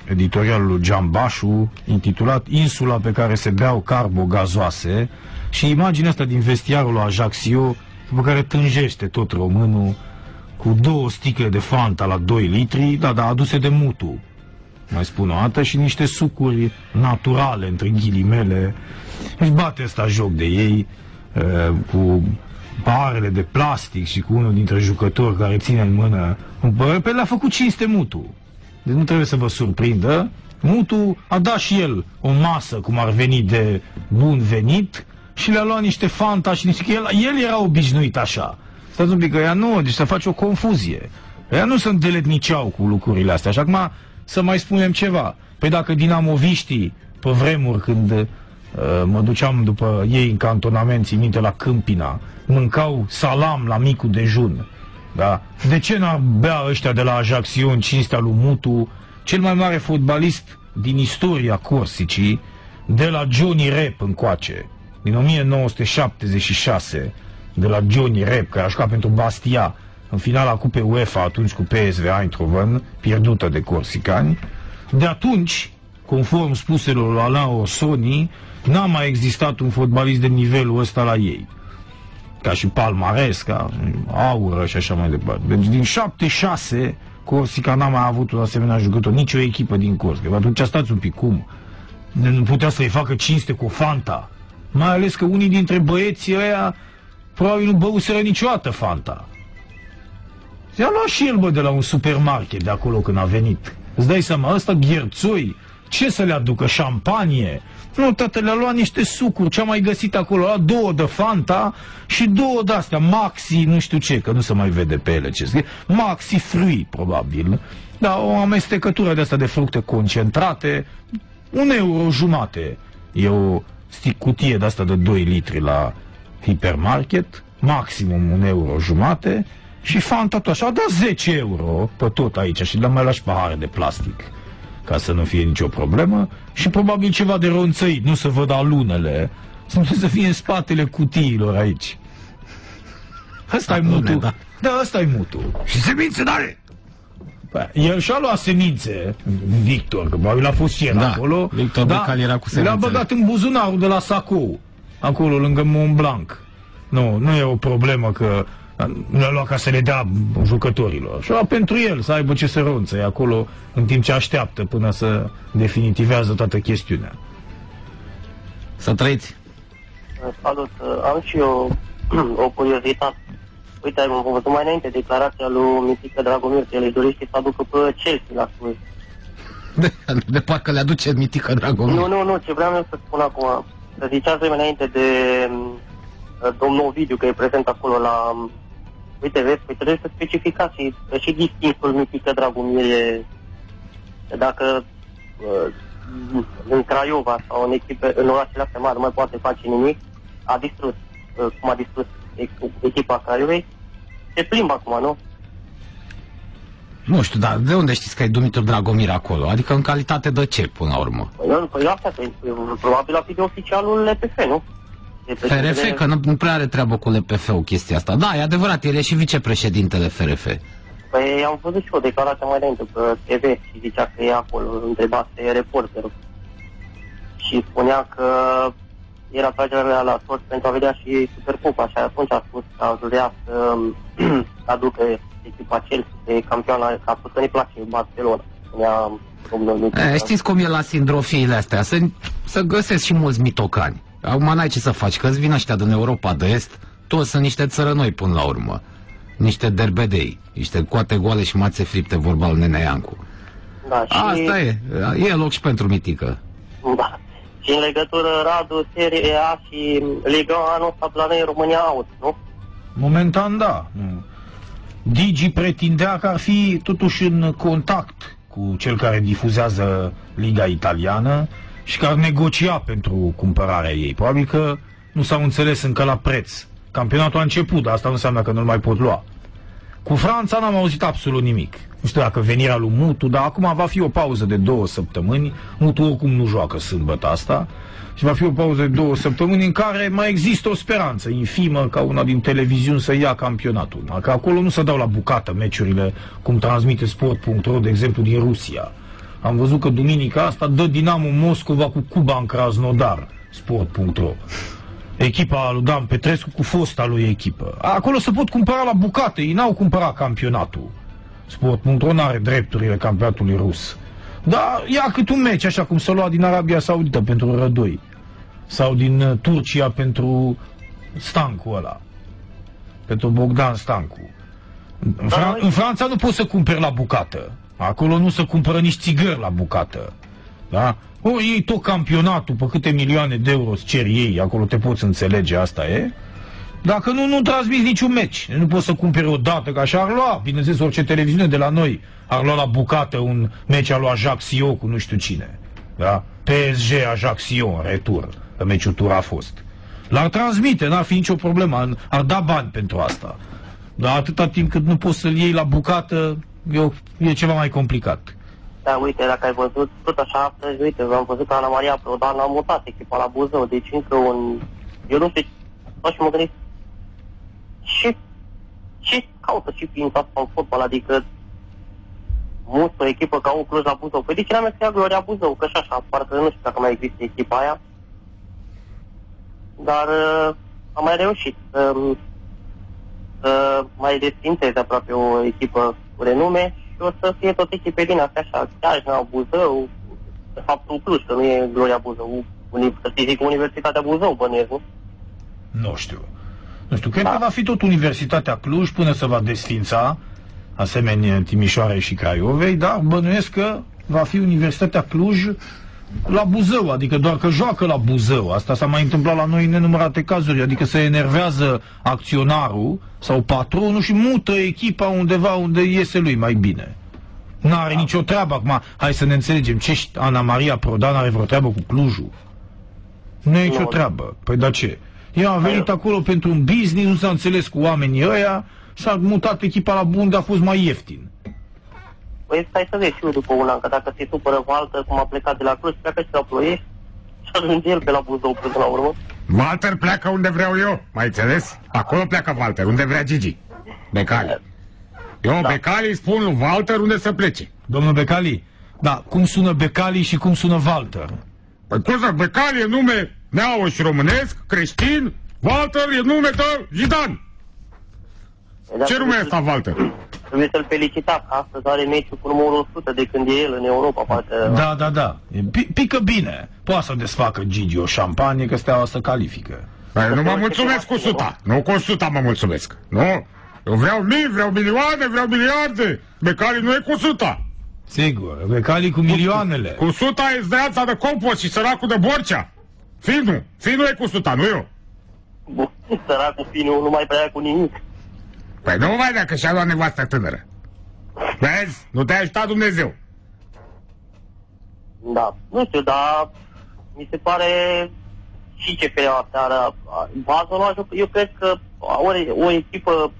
editorialul lui Gian Bașu, intitulat Insula pe care se beau carbogazoase și imaginea asta din vestiarul lui Ajaccio, pe care tânjește tot românul cu două sticle de Fanta la 2 litri, da, da, aduse de mutu, mai spun o dată, și niște sucuri naturale, între ghilimele. Își bate ăsta joc de ei uh, cu barele de plastic și cu unul dintre jucători care ține în mână un păr, pe le-a făcut cinste mutu. Deci nu trebuie să vă surprindă. Mutu a dat și el o masă, cum ar veni de bun venit, și le-a luat niște fanta și niște... El, el era obișnuit așa. Stați un pic, că ea nu, deci să face o confuzie. Ea nu se îndeletniceau cu lucrurile astea. Și acum să mai spunem ceva. Păi dacă dinamoviștii, pe vremuri când uh, mă duceam după ei în cantonament, țin minte, la Câmpina, mâncau salam la micul dejun, da? De ce n-ar bea ăștia de la Ajaccio în cinstea lui Mutu, cel mai mare fotbalist din istoria Corsicii, de la Johnny Rep încoace, din 1976, de la Johnny Rep, care a jucat pentru Bastia în finala Cupei UEFA atunci cu PSV Eindhoven, pierdută de corsicani. De atunci, conform spuselor lui Alain Orsoni, n-a mai existat un fotbalist de nivelul ăsta la ei ca și palmares, ca aură și așa mai departe. Deci din 76 Corsica n-a mai avut un asemenea jucător, nicio echipă din Corsica. Atunci stați un pic, cum? Nu putea să-i facă cinste cu Fanta. Mai ales că unii dintre băieții ăia probabil nu băuseră niciodată Fanta. I-a luat și el, bă, de la un supermarket de acolo când a venit. Îți dai seama, ăsta gherțoi, ce să le aducă? Șampanie? Nu, tată, le-a luat niște sucuri, ce-a mai găsit acolo? A luat două de Fanta și două de-astea, Maxi, nu știu ce, că nu se mai vede pe ele ce scrie. Maxi Frui, probabil. Da, o amestecătură de asta de fructe concentrate, un euro jumate. E o stic cutie de asta de 2 litri la hipermarket, maximum un euro jumate și Fanta tot așa, a dat 10 euro pe tot aici și le mai lași pahare de plastic ca să nu fie nicio problemă și probabil ceva de ronțăit, nu să văd alunele, să, să fie în spatele cutiilor aici. Ăsta e Alune, mutu. da. Da, ăsta e mutu. Și semințe n-are! Bă, El și-a luat semințe, Victor, că probabil a fost și el Da, acolo. Victor Becal era cu Le-a semințele. băgat în buzunarul de la Sacou, acolo lângă Mont Blanc. Nu, nu e o problemă că le-a luat ca să le dea jucătorilor. Și-a luat pentru el, să aibă ce să ronțe acolo în timp ce așteaptă până să definitivează toată chestiunea. Să trăiți! Salut, am și eu (clears throat) o curiozitate. Uite, am văzut mai înainte declarația lui Mitică Dragomir că el îi dorește să aducă pe Chelsea la Cluj. (laughs) De, de parcă le aduce mitică Dragomir. Nu, nu, nu, ce vreau eu să spun acum. Să ziceați vreme înainte de uh, domnul Ovidiu, că e prezent acolo la... um, Uite, vezi, păi trebuie să specificați și, și distinsul Mitică Dragomir e... Dacă uh, în Craiova sau în, echipe, în orașele astea mari nu mai poate face nimic, a distrus, uh, cum a distrus e- echipa Craiovei, se plimbă acum, nu? Nu știu, dar de unde știți că e Dumitru Dragomir acolo? Adică în calitate de ce, până la urmă? Păi, nu, păi asta, că, probabil a fi de oficialul LPF, nu? De președintele- FRF, că nu, nu prea are treabă cu LPF-ul chestia asta. Da, e adevărat, el e și vicepreședintele FRF. Păi am văzut și o declarație mai înainte pe TV și zicea că e acolo, întrebase reporterul. Și spunea că era tragerea la sorți pentru a vedea și Supercupa și atunci a spus că vrea să (clears throat) aducă echipa Chelsea de campioană, că a spus că ne place Barcelona. Spunea domnul Micu. E, știți cum e la sindrofiile astea? Să, să găsesc și mulți mitocani. Acum n-ai ce să faci, că-ți vin ăștia din Europa de Est, toți sunt niște țărănoi până la urmă. Niște derbedei, niște coate goale și mațe fripte, vorba al Nenea Iancu. Da, și, Asta e, e loc și pentru mitică. Da. Și în legătură, Radu, Serie A și Liga anul ăsta la noi în România out, nu? Momentan da. Nu. Digi pretindea că ar fi totuși în contact cu cel care difuzează Liga Italiană și că ar negocia pentru cumpărarea ei. Probabil că nu s-au înțeles încă la preț. Campionatul a început, dar asta nu înseamnă că nu-l mai pot lua. Cu Franța n-am auzit absolut nimic. Nu știu dacă venirea lui Mutu, dar acum va fi o pauză de două săptămâni. Mutu oricum nu joacă sâmbătă asta. Și va fi o pauză de două săptămâni în care mai există o speranță infimă ca una din televiziuni să ia campionatul. Că acolo nu se dau la bucată meciurile, cum transmite sport.ro, de exemplu, din Rusia. Am văzut că duminica asta dă Dinamo Moscova cu Cuba în Krasnodar, sport.ro. Echipa lui Dan Petrescu cu fosta lui echipă. Acolo se pot cumpăra la bucate, ei n-au cumpărat campionatul. Sport.ro n-are drepturile campionatului rus. Dar ia cât un meci, așa cum s-a luat din Arabia Saudită pentru Rădoi. Sau din uh, Turcia pentru Stancu ăla. Pentru Bogdan Stancu. În, Fran- în Franța nu poți să cumperi la bucată. Acolo nu se cumpără nici țigări la bucată. Da? O, ei tot campionatul, pe câte milioane de euro îți cer ei, acolo te poți înțelege, asta e. Dacă nu, nu transmiți niciun meci. Nu poți să cumperi o dată, că așa ar lua, bineînțeles, orice televiziune de la noi ar lua la bucată un meci al lui Ajaccio cu nu știu cine. Da? PSG Ajaccio, în retur, că meciul tur a fost. L-ar transmite, n-ar fi nicio problemă, ar da bani pentru asta. Dar atâta timp cât nu poți să-l iei la bucată, e, o- e ceva mai complicat. Da, uite, dacă ai văzut, tot așa astăzi, uite, am văzut că Ana Maria Prodan a mutat echipa la Buzău, deci încă un... Eu nu știu, stau și mă gândesc, ce, ce caută și ființa asta în fotbal, adică mult o echipă ca un Cluj la Buzău. Păi de ce n-am să ia Gloria Buzău, că și așa, parcă nu știu dacă mai există echipa aia. Dar uh, am mai reușit să, să mai desfințeze aproape o echipă cu renume și o să fie tot echipe din astea așa, Chiajna, Buzău, de fapt un Cluj, că nu e Gloria Buzău, uni- să zic Universitatea Buzău, bănuiesc, nu? Nu știu. Nu știu, cred că va fi tot Universitatea Cluj până se va desfința, asemenea Timișoarei și Craiovei, dar bănuiesc că va fi Universitatea Cluj la Buzău, adică doar că joacă la Buzău. Asta s-a mai întâmplat la noi în nenumărate cazuri, adică se enervează acționarul sau patronul și mută echipa undeva unde iese lui mai bine. N-are nicio treabă acum. Hai să ne înțelegem. Ce ști- Ana Maria Prodan are vreo treabă cu Clujul? Nu e nicio Nu. treabă. Păi da ce? Ea a venit acolo pentru un business, nu s-a înțeles cu oamenii ăia, s-a mutat echipa la bun, a fost mai ieftin. Păi stai să vezi și eu după un an, că dacă se supără Walter, cum a plecat de la Cluj, pleacă și la Ploiești și ajunge el pe la Buzău până la urmă. Walter pleacă unde vreau eu, mai înțeles? Acolo pleacă Walter, unde vrea Gigi. Becali. Eu, da. Becali, îi spun lui Walter unde să plece. Domnul Becali, da, cum sună Becali și cum sună Walter? Păi cum să, Becali e nume neauș românesc, creștin, Walter e nume de Jidan. Păi da, Ce nume e trebuie ăsta, Walter? să- Trebuie să-l felicitați, că astăzi are meciul cu numărul 100 de când e el în Europa, parcă... Da, da, da. E, pi- pică bine. Poate să desfacă Gigi o șampanie, că steaua să califică. Păi nu mă mulțumesc cu suta. Nu cu suta mă mulțumesc. Nu? Eu vreau mii, vreau milioane, vreau miliarde. Becali nu e cu suta. Sigur, Becali cu milioanele. Cu suta e zdeața de compost și săracul de borcea. Finu. Finu e cu suta, nu eu. Bun, săracul finul nu mai prea cu nimic. Păi nu mai dacă și-a luat nevastă tânără. Vezi? Nu te-a ajutat Dumnezeu. Da, nu știu, dar mi se pare și CFR-ul aseară. Bază nu eu cred că o, o echipă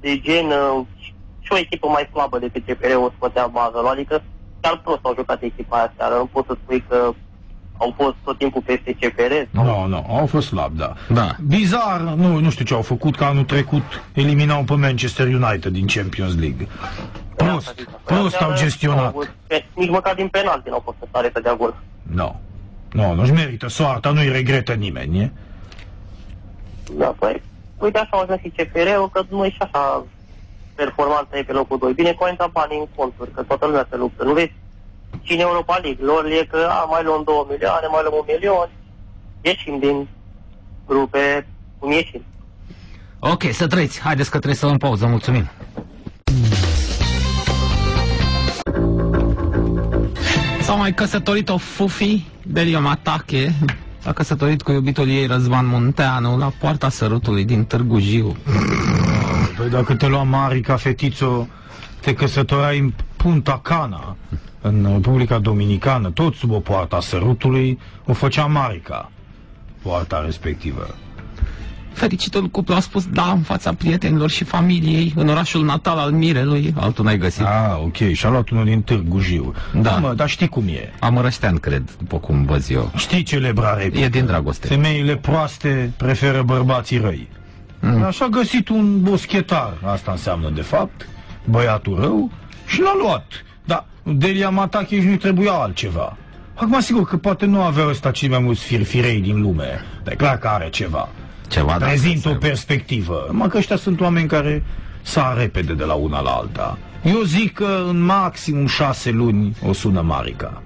de gen uh, și o echipă mai slabă decât CFR-ul o scotea bază, adică chiar prost au jucat echipa aia seară. Nu pot să spui că au fost tot timpul peste CFR. Nu, no, nu, no, au fost slab, da. Da. Bizar, nu, nu știu ce au făcut, că anul trecut eliminau pe Manchester United din Champions League. Prost, prost au gestionat. Avut, nici măcar din penalti nu au fost stare să dea gol. Nu. Nu, nu-și merită soarta, nu-i regretă nimeni, e? Da, păi, uite așa au ajuns și CFR-ul, că nu e și așa performanța e pe locul 2. Bine, conta banii în conturi, că toată lumea se luptă. Nu vezi cine Europa League. Lor e că a, mai luăm 2 milioane, mai luăm un milion. Ieșim din grupe cum ieșim. Ok, să trăiți. Haideți că trebuie să luăm pauză. Mulțumim. S-au mai căsătorit o fufi, Belium Atache, a căsătorit cu iubitul ei Răzvan Munteanu la poarta sărutului din Târgu Jiu. Păi dacă te lua mari ca fetițo, te căsătorai în Punta Cana, în Republica Dominicană, tot sub o poarta sărutului, o făcea Marica, poarta respectivă. Fericitul cuplu a spus da în fața prietenilor și familiei în orașul natal al Mirelui, altul n-ai găsit. Ah, ok, și-a luat unul din Târgu Jiu. Da. da mă, dar știi cum e. Amărăștean, cred, după cum văd eu. Știi celebra replică? E din dragoste. Femeile proaste preferă bărbații răi. Mm. Așa a găsit un boschetar, asta înseamnă de fapt, băiatul rău, și l-a luat. Dar Delia Matache nu trebuia altceva. Acum, sigur că poate nu avea ăsta cei mai mulți firfirei din lume, dar e clar că are ceva. Ceva, da, Prezintă o perspectivă. Mă că ăștia sunt oameni care sar repede de la una la alta. Eu zic că în maximum șase luni o sună Marica.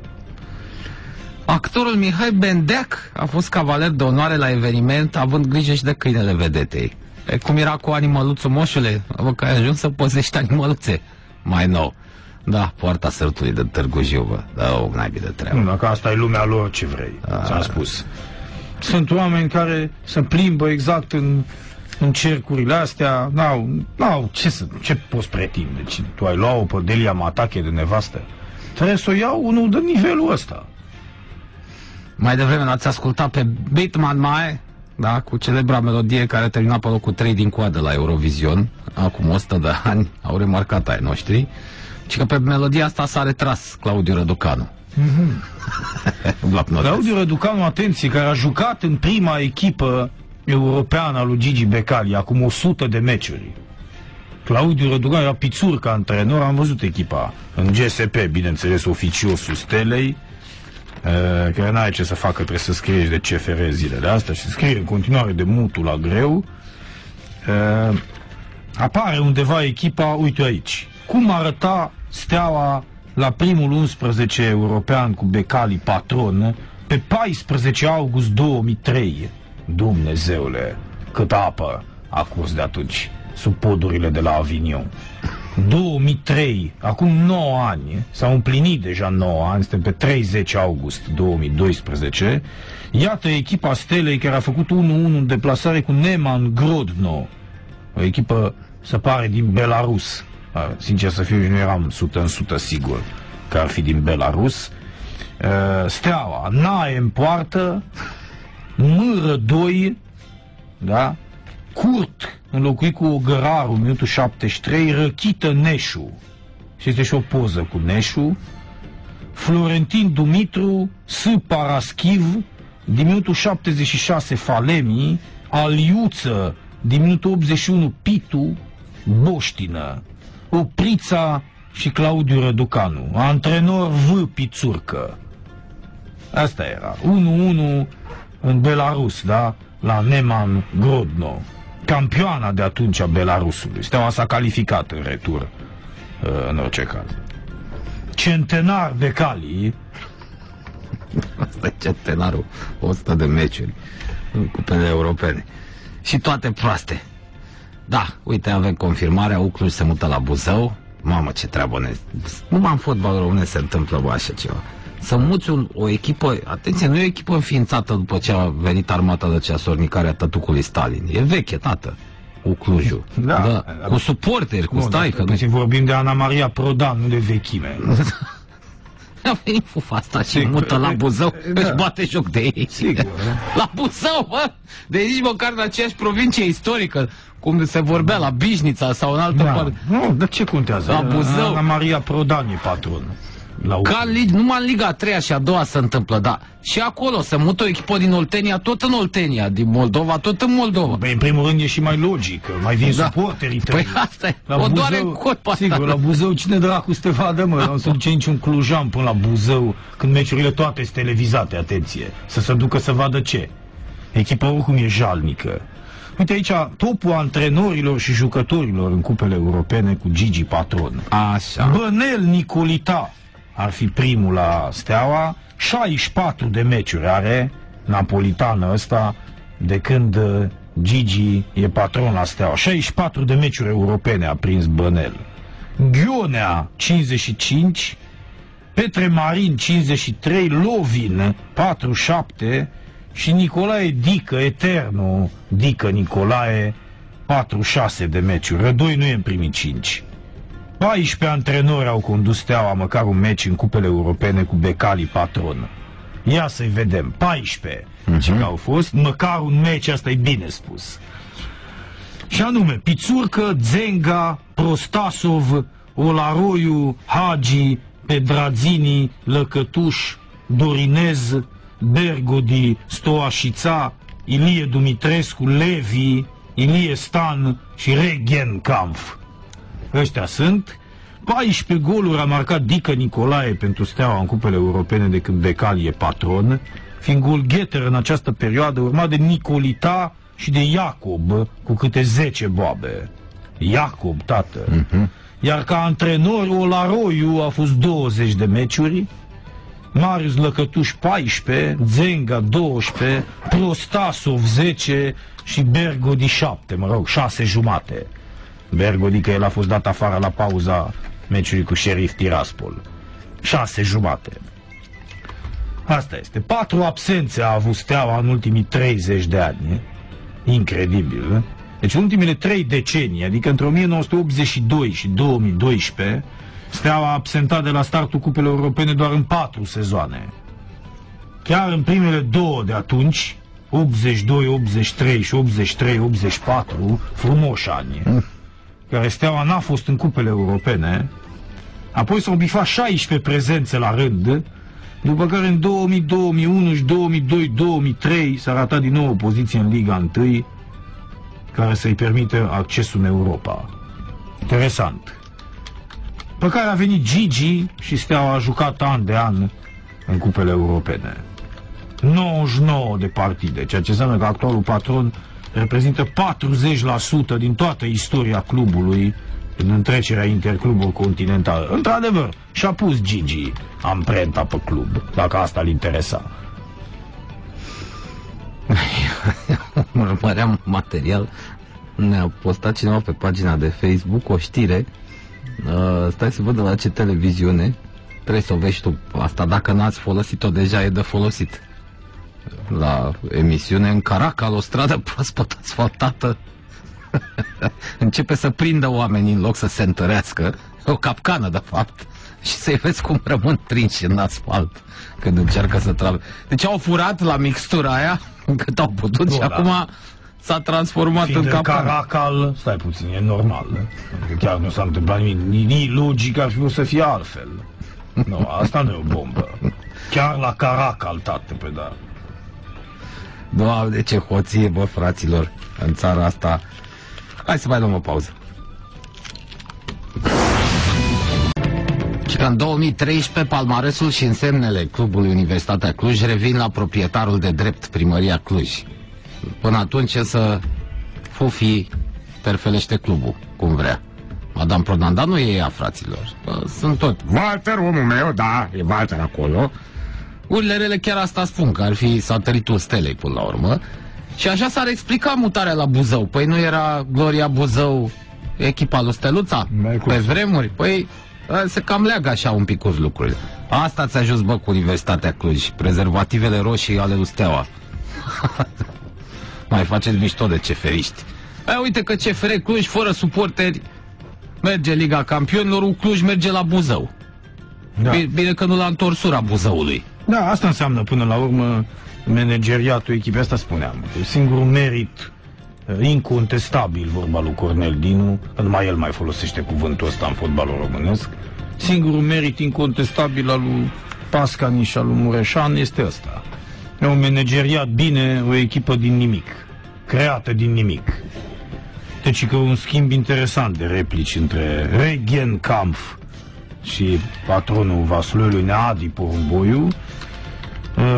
Actorul Mihai Bendeac a fost cavaler de onoare la eveniment, având grijă și de câinele vedetei. E, cum era cu animăluțul moșule, vă că ai ajuns să pozești animăluțe mai nou. Da, poarta sărtului de Târgu Jiu, bă. Da, o naibii de treabă. Nu, dacă asta e lumea lor, ce vrei, A. ți-am spus. Sunt oameni care se plimbă exact în, în cercurile astea, n-au, n-au, ce, să, ce poți pretinde? Deci, tu ai luat-o pe Delia Matache de nevastă? Trebuie să o iau unul de nivelul ăsta. Mai devreme l-ați ascultat pe Bitman Mai, da, cu celebra melodie care a terminat pe locul 3 din coadă la Eurovision, acum 100 de ani, au remarcat ai noștri, și că pe melodia asta s-a retras Claudiu Răducanu. (laughs) Mm-hmm. Claudiu Răducanu, atenție, care a jucat în prima echipă europeană a lui Gigi Becali, acum 100 de meciuri. Claudiu Răducanu era pițur ca antrenor, am văzut echipa în GSP, bineînțeles, oficiosul Stelei, Uh, care n-ai ce să facă, trebuie să scrie de CFR zilele astea și scrie în continuare de mutul la greu. Uh, apare undeva echipa, uite aici, cum arăta steaua la primul 11 european cu Becali patron pe 14 august 2003. Dumnezeule, cât apă a curs de atunci sub podurile de la Avignon. 2003, acum 9 ani, s-au împlinit deja 9 ani, suntem pe 30 august 2012. Iată echipa Stelei care a făcut 1-1 în deplasare cu Neman Grodno, o echipă, se pare, din Belarus. Sincer să fiu, nu eram 100% sigur că ar fi din Belarus. Steaua, Nae în poartă, Mâră 2, da? Curt, înlocuit cu Ogăraru, minutul 73, Răchită Neșu. Și este și o poză cu Neșu. Florentin Dumitru, S. Paraschiv, din minutul 76 Falemi, Aliuță, din minutul 81 Pitu, Boștină, Oprița și Claudiu Răducanu, antrenor V. Pițurcă. Asta era. 1-1 în Belarus, da? La Neman Grodno. Campioana de atunci a Belarusului. Steaua s-a calificat în retur, uh, în orice caz. Centenar de cali (laughs) Asta e centenarul, 100 de meciuri. în cupele europene. Și toate proaste. Da, uite, avem confirmarea, Ucluj se mută la Buzău. Mamă, ce treabă ne... Numai în fotbal românesc se întâmplă bă, așa ceva. Să muți un, o echipă, atenție, nu e o echipă înființată după ce a venit armata de ceasornicare a tătucului Stalin. E veche, tată. Uclujul. Da. da. Cu suporteri, cu stai, că nu Deci vorbim de Ana Maria Prodan, nu de vechime. (laughs) A venit fufa asta și Sigur. mută la Buzău, Da. își bate joc de ei. Sigur, da. (laughs) La Buzău, mă! De nici măcar în aceeași provincie istorică, cum se vorbea la Bișnița sau în altă Da. parte. Nu, dar ce contează? La Buzău. Ana Maria Prodan e patron. La Ca în lig, numai în Liga a treia și a doua se întâmplă, da. Și acolo se mută o echipă din Oltenia, tot în Oltenia, din Moldova, tot în Moldova. Băi, în primul rând e și mai logic, că mai vin Da. suporterii Păi tăi. asta e, o doare în cot pe asta. Sigur, la Buzău cine dracu să te vadă, mă? Nu se duce niciun clujan până la Buzău când meciurile toate sunt televizate, atenție. Să se ducă să vadă ce. Echipa oricum e jalnică. Uite aici, topul antrenorilor și jucătorilor în cupele europene cu Gigi Patron. Așa. Bănel Nicolita ar fi primul la Steaua, 64 de meciuri are napolitană ăsta de când uh, Gigi e patron la Steaua. 64 de meciuri europene a prins Bănel. Ghionea 55, Petre Marin 53, Lovin 47 și Nicolae Dică, eternul Dică Nicolae 46 de meciuri. Rădoi nu e în primii 5. 14 antrenori au condus Steaua măcar un meci în cupele europene cu Becali patron. Ia să-i vedem. 14. Uh-huh. Ce că au fost? Măcar un meci, asta e bine spus. Și anume, Pițurcă, Zenga, Prostasov, Olaroiu, Hagi, Pedrazini, Lăcătuș, Dorinez, Bergodi, Stoașița, Ilie Dumitrescu, Levi, Ilie Stan și Regenkampf. Ăștia sunt. 14 goluri a marcat Dică Nicolae pentru Steaua în cupele europene de când Becali e patron, fiind golgheter în această perioadă, urmat de Nicolita și de Iacob, cu câte 10 boabe. Iacob, tată. Iar ca antrenor, Olaroiu a fost 20 de meciuri, Marius Lăcătuș 14, Zenga 12, Prostasov 10 și Bergodi 7, mă rog, 6 jumate. Bergodi că el a fost dat afară la pauza meciului cu Sheriff Tiraspol. 6 jumate. Asta este. Patru absențe a avut Steaua în ultimii 30 de ani. Incredibil. eh? Deci în ultimele trei decenii, adică între 1982 și 2012, Steaua a absentat de la startul cupelor europene doar în patru sezoane. Chiar în primele două de atunci, 82, 83 și 83, 84, frumoși ani, care Steaua n-a fost în cupele europene, apoi s-au bifat 16 prezențe la rând, după care în 2000, 2001 și 2002, 2003 s-a ratat din nou o poziție în Liga 1, care să-i permită accesul în Europa. Interesant. Pe care a venit Gigi și Steaua a jucat an de an în cupele europene. 99 de partide, ceea ce înseamnă că actualul patron reprezintă 40% din toată istoria clubului în întrecerea interclubului continental. Într-adevăr, și-a pus Gigi amprenta pe club, dacă asta îl interesa. (laughs) urmăream material, ne-a postat cineva pe pagina de Facebook o știre, uh, stai să văd de la ce televiziune, trebuie să o vezi tu asta, dacă n-ați folosit-o deja e de folosit. La emisiune în Caracal, o stradă proaspăt asfaltată, (laughs) începe să prindă oamenii în loc să se întărească, o capcană de fapt, și să-i vezi cum rămân trinși în asfalt când încearcă să tragă. Deci au furat la mixtura aia cât au putut și Bun, da. acum s-a transformat Fiind în în capcană. Caracal, stai puțin, e normal. Adică chiar nu s-a întâmplat nimic. Ni- Nici logic ar fi vrut să fie altfel. Nu, asta nu e o bombă. Chiar la Caracal, tată, pe da. Doamne, ce hoție, bă, fraților, în țara asta. Hai să mai luăm o pauză. Și că în 2013 palmaresul și însemnele clubului Universitatea Cluj revin la proprietarul de drept, primăria Cluj. Până atunci să Fufi perfelește clubul, cum vrea. Madame Prodan, dar nu e ea, fraților. Bă, Sunt tot. Walter, omul meu, da, e Walter acolo. Urile rele chiar asta spun, că ar fi satelitul stelei până la urmă. Și așa s-ar explica mutarea la Buzău. Păi nu era Gloria Buzău echipa lui Steluța? N-ai cum Pe să- vremuri? Păi ă, se cam leagă așa un pic lucrurile. Asta ți-a ajuns, bă, cu Universitatea Cluj. Prezervativele roșii ale lui Steaua. (laughs) Mai faceți mișto de ceferiști. E, uite că CFR Cluj, fără suporteri, merge Liga Campionilor, U Cluj merge la Buzău. Da. Bine, bine că nu la întorsura Buzăului. Da, asta înseamnă până la urmă manageriatul echipei, asta spuneam. Singurul merit uh, incontestabil, vorba lui Cornel Dinu, că numai el mai folosește cuvântul ăsta în fotbalul românesc, singurul merit incontestabil al lui Pascani și al lui Mureșan este ăsta. E un manageriat bine, o echipă din nimic, creată din nimic. Deci că un schimb interesant de replici între Regenkampf și patronul Vaslului Neadi Porumboiu,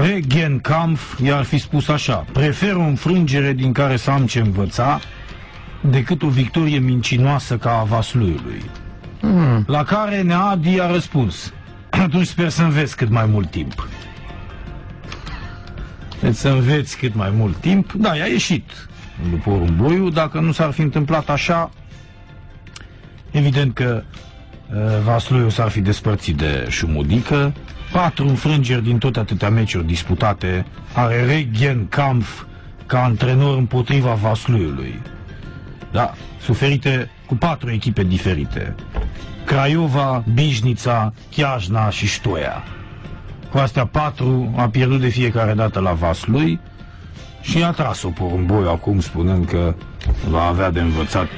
Regenkampf i-ar fi spus așa, prefer o înfrângere din care să am ce învăța decât o victorie mincinoasă ca a Vasluiului. Mm. La care Neadi a răspuns, atunci sper să înveți cât mai mult timp. Deci să înveți cât mai mult timp, da, i-a ieșit după Porumboiu, dacă nu s-ar fi întâmplat așa, evident că uh, Vasluiu s-ar fi despărțit de Șumudică, patru înfrângeri din tot atâtea meciuri disputate are Regen Kampf ca antrenor împotriva Vasluiului. Da, suferite cu patru echipe diferite. Craiova, Bijnița, Chiajna și Ștoia. Cu astea patru a pierdut de fiecare dată la Vaslui și a tras-o porumboi acum spunând că va avea de învățat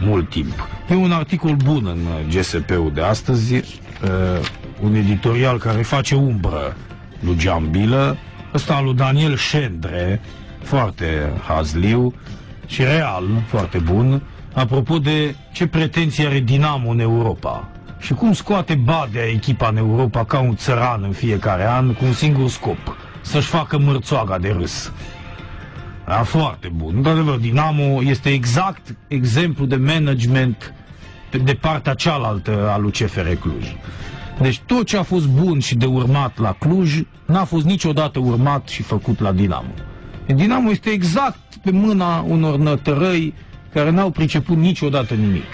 mult timp. E un articol bun în GSP-ul de astăzi, uh, un editorial care face umbră lui Giambilă, ăsta al lui Daniel Șendre, foarte hazliu și real, foarte bun, apropo de ce pretenții are Dinamo în Europa și cum scoate Badea echipa în Europa ca un țăran în fiecare an cu un singur scop, să-și facă mărțoaga de râs. Da, foarte bun. Într-adevăr, Dinamo este exact exemplu de management pe- de partea cealaltă a lui CFR Cluj. Deci tot ce a fost bun și de urmat la Cluj n-a fost niciodată urmat și făcut la Dinamo. Dinamo este exact pe mâna unor nătărăi care n-au priceput niciodată nimic.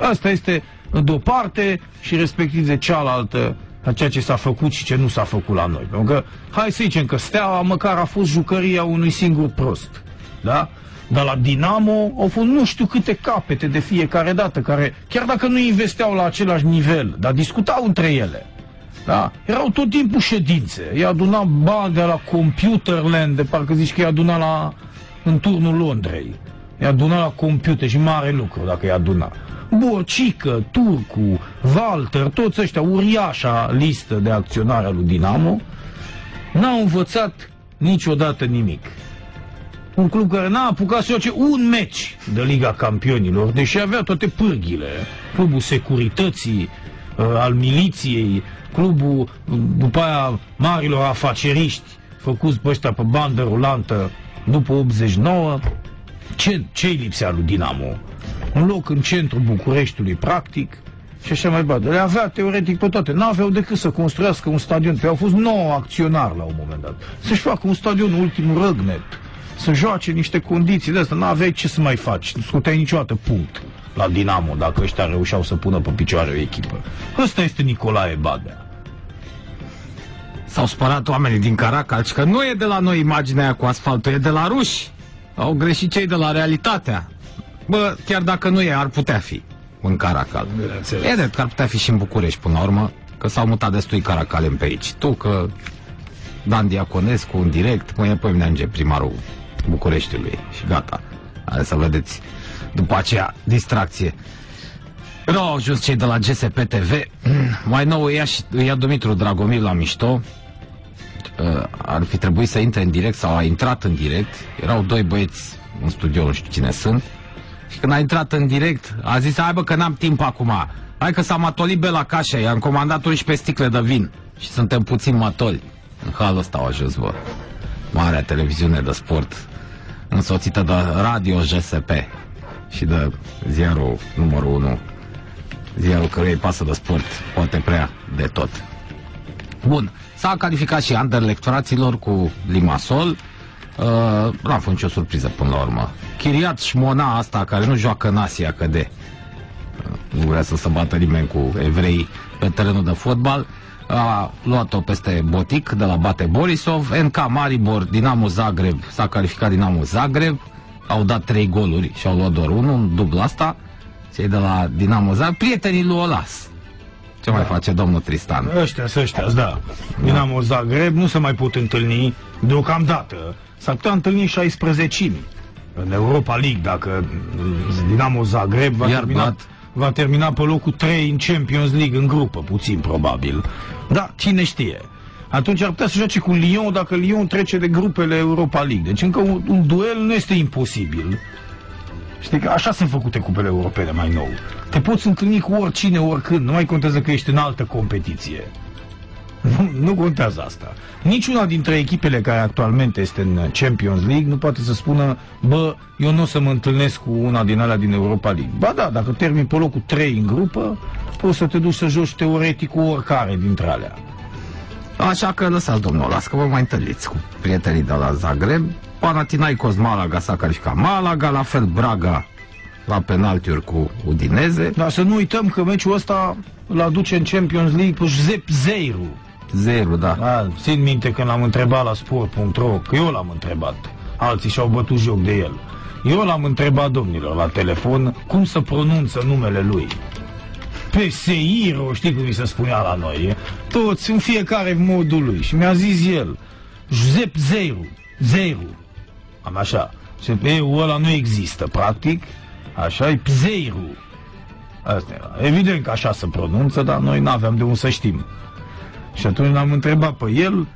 Asta este de o parte și respectiv de cealaltă a ceea ce s-a făcut și ce nu s-a făcut la noi. Pentru că, hai să zicem că Steaua măcar a fost jucăria unui singur prost. Da? Dar la Dinamo au fost nu știu câte capete de fiecare dată, care, chiar dacă nu investeau la același nivel, dar discutau între ele. Da? Erau tot timpul ședințe. I-a adunat bani de la Computerland, de parcă zici că i-a adunat la, în turnul Londrei. I-a adunat la computer și mare lucru dacă i-a adunat. Borcică, Turcu, Walter, toți ăștia, uriașa listă de acționari al lui Dinamo, n-au învățat niciodată nimic. Un club care n-a apucat să joace un meci de Liga Campionilor, deși avea toate pârghile. Clubul securității, uh, al miliției, clubul uh, după aia marilor afaceriști făcuți pe ăștia pe bandă rulantă după 89. Ce, ce-i lipsea lui Dinamo? Un loc în centrul Bucureștiului, practic, și așa mai departe. Le avea teoretic pe toate. N-aveau decât să construiască un stadion. Pe au fost nouă acționari la un moment dat. Să-și facă un stadion ultimul răgnet. Să joace niște condiții de astea. N-aveai ce să mai faci. Nu scoteai niciodată punct la Dinamo dacă ăștia reușeau să pună pe picioare o echipă. Ăsta este Nicolae Badea. S-au spărat oamenii din Caracal că nu e de la noi imaginea aia cu asfaltul, e de la ruși. Au greșit cei de la realitatea. Bă, chiar dacă nu e, ar putea fi în Caracal. E drept că ar putea fi și în București până la urmă, că s-au mutat destui Caracaleni pe aici. Tu că Dan Diaconescu în direct, mâine pe mine ajunge primarul Bucureștiului și gata. Hai să vedeți după aceea distracție. Nu au ajuns cei de la GSP TV. (clears throat) Mai nou îi ia, și, îi ia Dumitru Dragomir la mișto. Uh, ar fi trebuit să intre în direct sau a intrat în direct. Erau doi băieți în studio, nu știu cine sunt. Și când a intrat în direct, a zis, hai bă că n-am timp acum. Hai că s-a matolit be la cașa, i-am comandat 11 sticle de vin. Și suntem puțin matoli. În halul ăsta au ajuns, bă. Marea televiziune de sport, însoțită de Radio GSP și de ziarul numărul 1 ziarul căruia îi pasă de sport, poate prea de tot. Bun, s-a calificat și Anderlecht fraților cu Limasol. Uh, n-a fost nicio surpriză până la urmă. Chiriat Șmona asta, care nu joacă în Asia, că de uh, nu vrea să se bată nimeni cu evrei pe terenul de fotbal, a luat-o peste Botic de la Bate Borisov, NK Maribor, Dinamo Zagreb, s-a calificat Dinamo Zagreb, au dat trei goluri și au luat doar unul, în dubl asta, cei de la Dinamo Zagreb, prietenii lui Olas. Ce mai face domnul Tristan? Ăștia, ăștia, da. Dinamo Zagreb nu se mai pot întâlni deocamdată. S-ar putea întâlni 16 în Europa League, dacă mm, Dinamo Zagreb va Iar termina, bat. Va termina pe locul 3 în Champions League în grupă, puțin probabil. Da, cine știe. Atunci ar putea să joace cu Lyon dacă Lyon trece de grupele Europa League. Deci încă un, un duel nu este imposibil. Știi că așa sunt făcute cupele europene mai nou. Te poți întâlni cu oricine, oricând, nu mai contează că ești în altă competiție. Nu, (laughs) nu contează asta. Niciuna dintre echipele care actualmente este în Champions League nu poate să spună, bă, eu nu o să mă întâlnesc cu una din alea din Europa League. Ba da, dacă termin pe locul 3 în grupă, poți să te duci să joci teoretic cu oricare dintre alea. Așa că lăsați domnul las că vă mai întâlniți cu prietenii de la Zagreb. Panathinaikos Malaga s-a calificat Malaga, la fel Braga la penaltiuri cu Udineze. Dar să nu uităm că meciul ăsta îl aduce în Champions League pe Josep Zeiru. Zero, da. Da, țin minte când l-am întrebat la sport.ro, că eu l-am întrebat. Alții și-au bătut joc de el. Eu l-am întrebat domnilor la telefon cum să pronunță numele lui. Peseiro, știi cum mi se spunea la noi, e? toți în fiecare modul lui. Și mi-a zis el, Josep Zeiru, Zeiru. Am așa. Și eu ăla nu există, practic. Așa e Pzeiru. Asta era. Evident că așa se pronunță, dar noi n-aveam de unde să știm. Și atunci l-am întrebat pe el,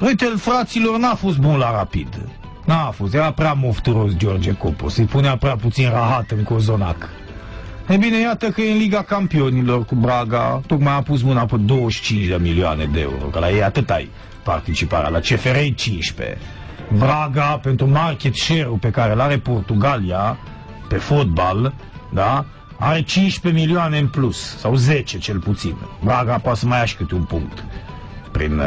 uite, el, fraților, n-a fost bun la rapid. N-a fost, era prea mofturos George Copos, îi punea prea puțin rahat în cozonac. E bine, iată că e în Liga Campionilor cu Braga, tocmai a pus mâna pe 25 de milioane de euro, că la ei atât ai participarea, la CFR 15. Braga, pentru market share-ul pe care îl are Portugalia, pe fotbal, da, are 15 milioane în plus, sau 10 cel puțin. Braga poate să mai ia și câte un punct prin uh,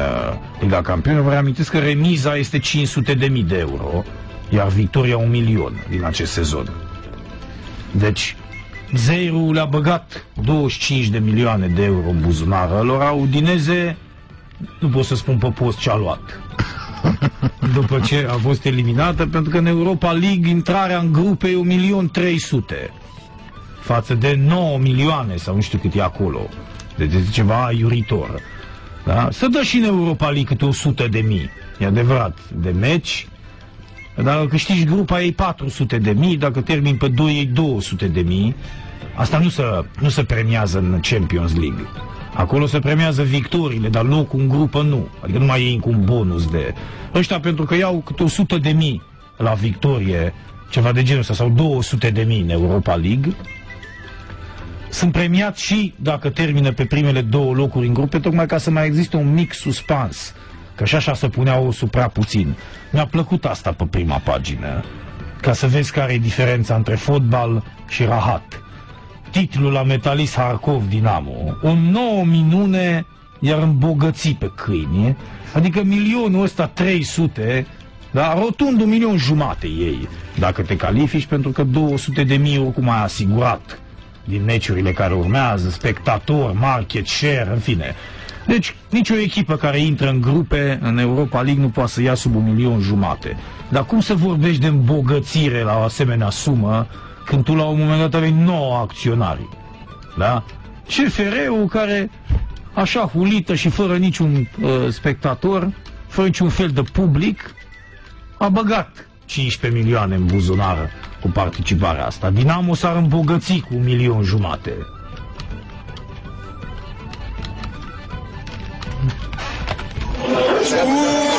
Liga Campionilor. Vă reamintesc că remiza este 500 de mii de euro, iar victoria un milion din acest sezon. Deci, Zeiru le-a băgat 25 de milioane de euro în buzunar. Lor Udineze, nu pot să spun pe post ce a luat. (laughs) După ce a fost eliminată, pentru că în Europa League intrarea în grupe e 1.300.000 față de 9 milioane sau nu știu cât e acolo. Deci este ceva iuritor. Da? Să dă și în Europa League câte 100 de mii. E adevărat, de meci. Dacă câștigi grupa ei 400 de mii, dacă termin pe 2 ei 200 de mii. Asta nu se, nu se premiază în Champions League. Acolo se premiază victoriile, dar locul în grupă nu. Adică nu mai iei cu un bonus de... Ăștia pentru că iau câte 100 de mii la victorie, ceva de genul ăsta, sau 200 de mii în Europa League, sunt premiat și dacă termină pe primele două locuri în grupe, tocmai ca să mai existe un mic suspans. Că și așa se punea osul prea puțin. Mi-a plăcut asta pe prima pagină. Ca să vezi care e diferența între fotbal și rahat. Titlul la Metalist Harkov Dinamo. O nouă minune iar îmbogăți pe câini. Adică milionul ăsta 300 dar rotund un milion jumate ei, dacă te califici, pentru că 200 de mii oricum ai asigurat din meciurile care urmează, spectator, market share, în fine. Deci, nicio echipă care intră în grupe în Europa League nu poate să ia sub un milion jumate. Dar cum să vorbești de îmbogățire la o asemenea sumă când tu la un moment dat aveai 9 acționari? Da? CFR-ul care, așa hulită și fără niciun uh, spectator, fără niciun fel de public, a băgat 15 milioane în buzunar cu participarea asta. Dinamo s-ar îmbogăți cu un milion jumate. Spun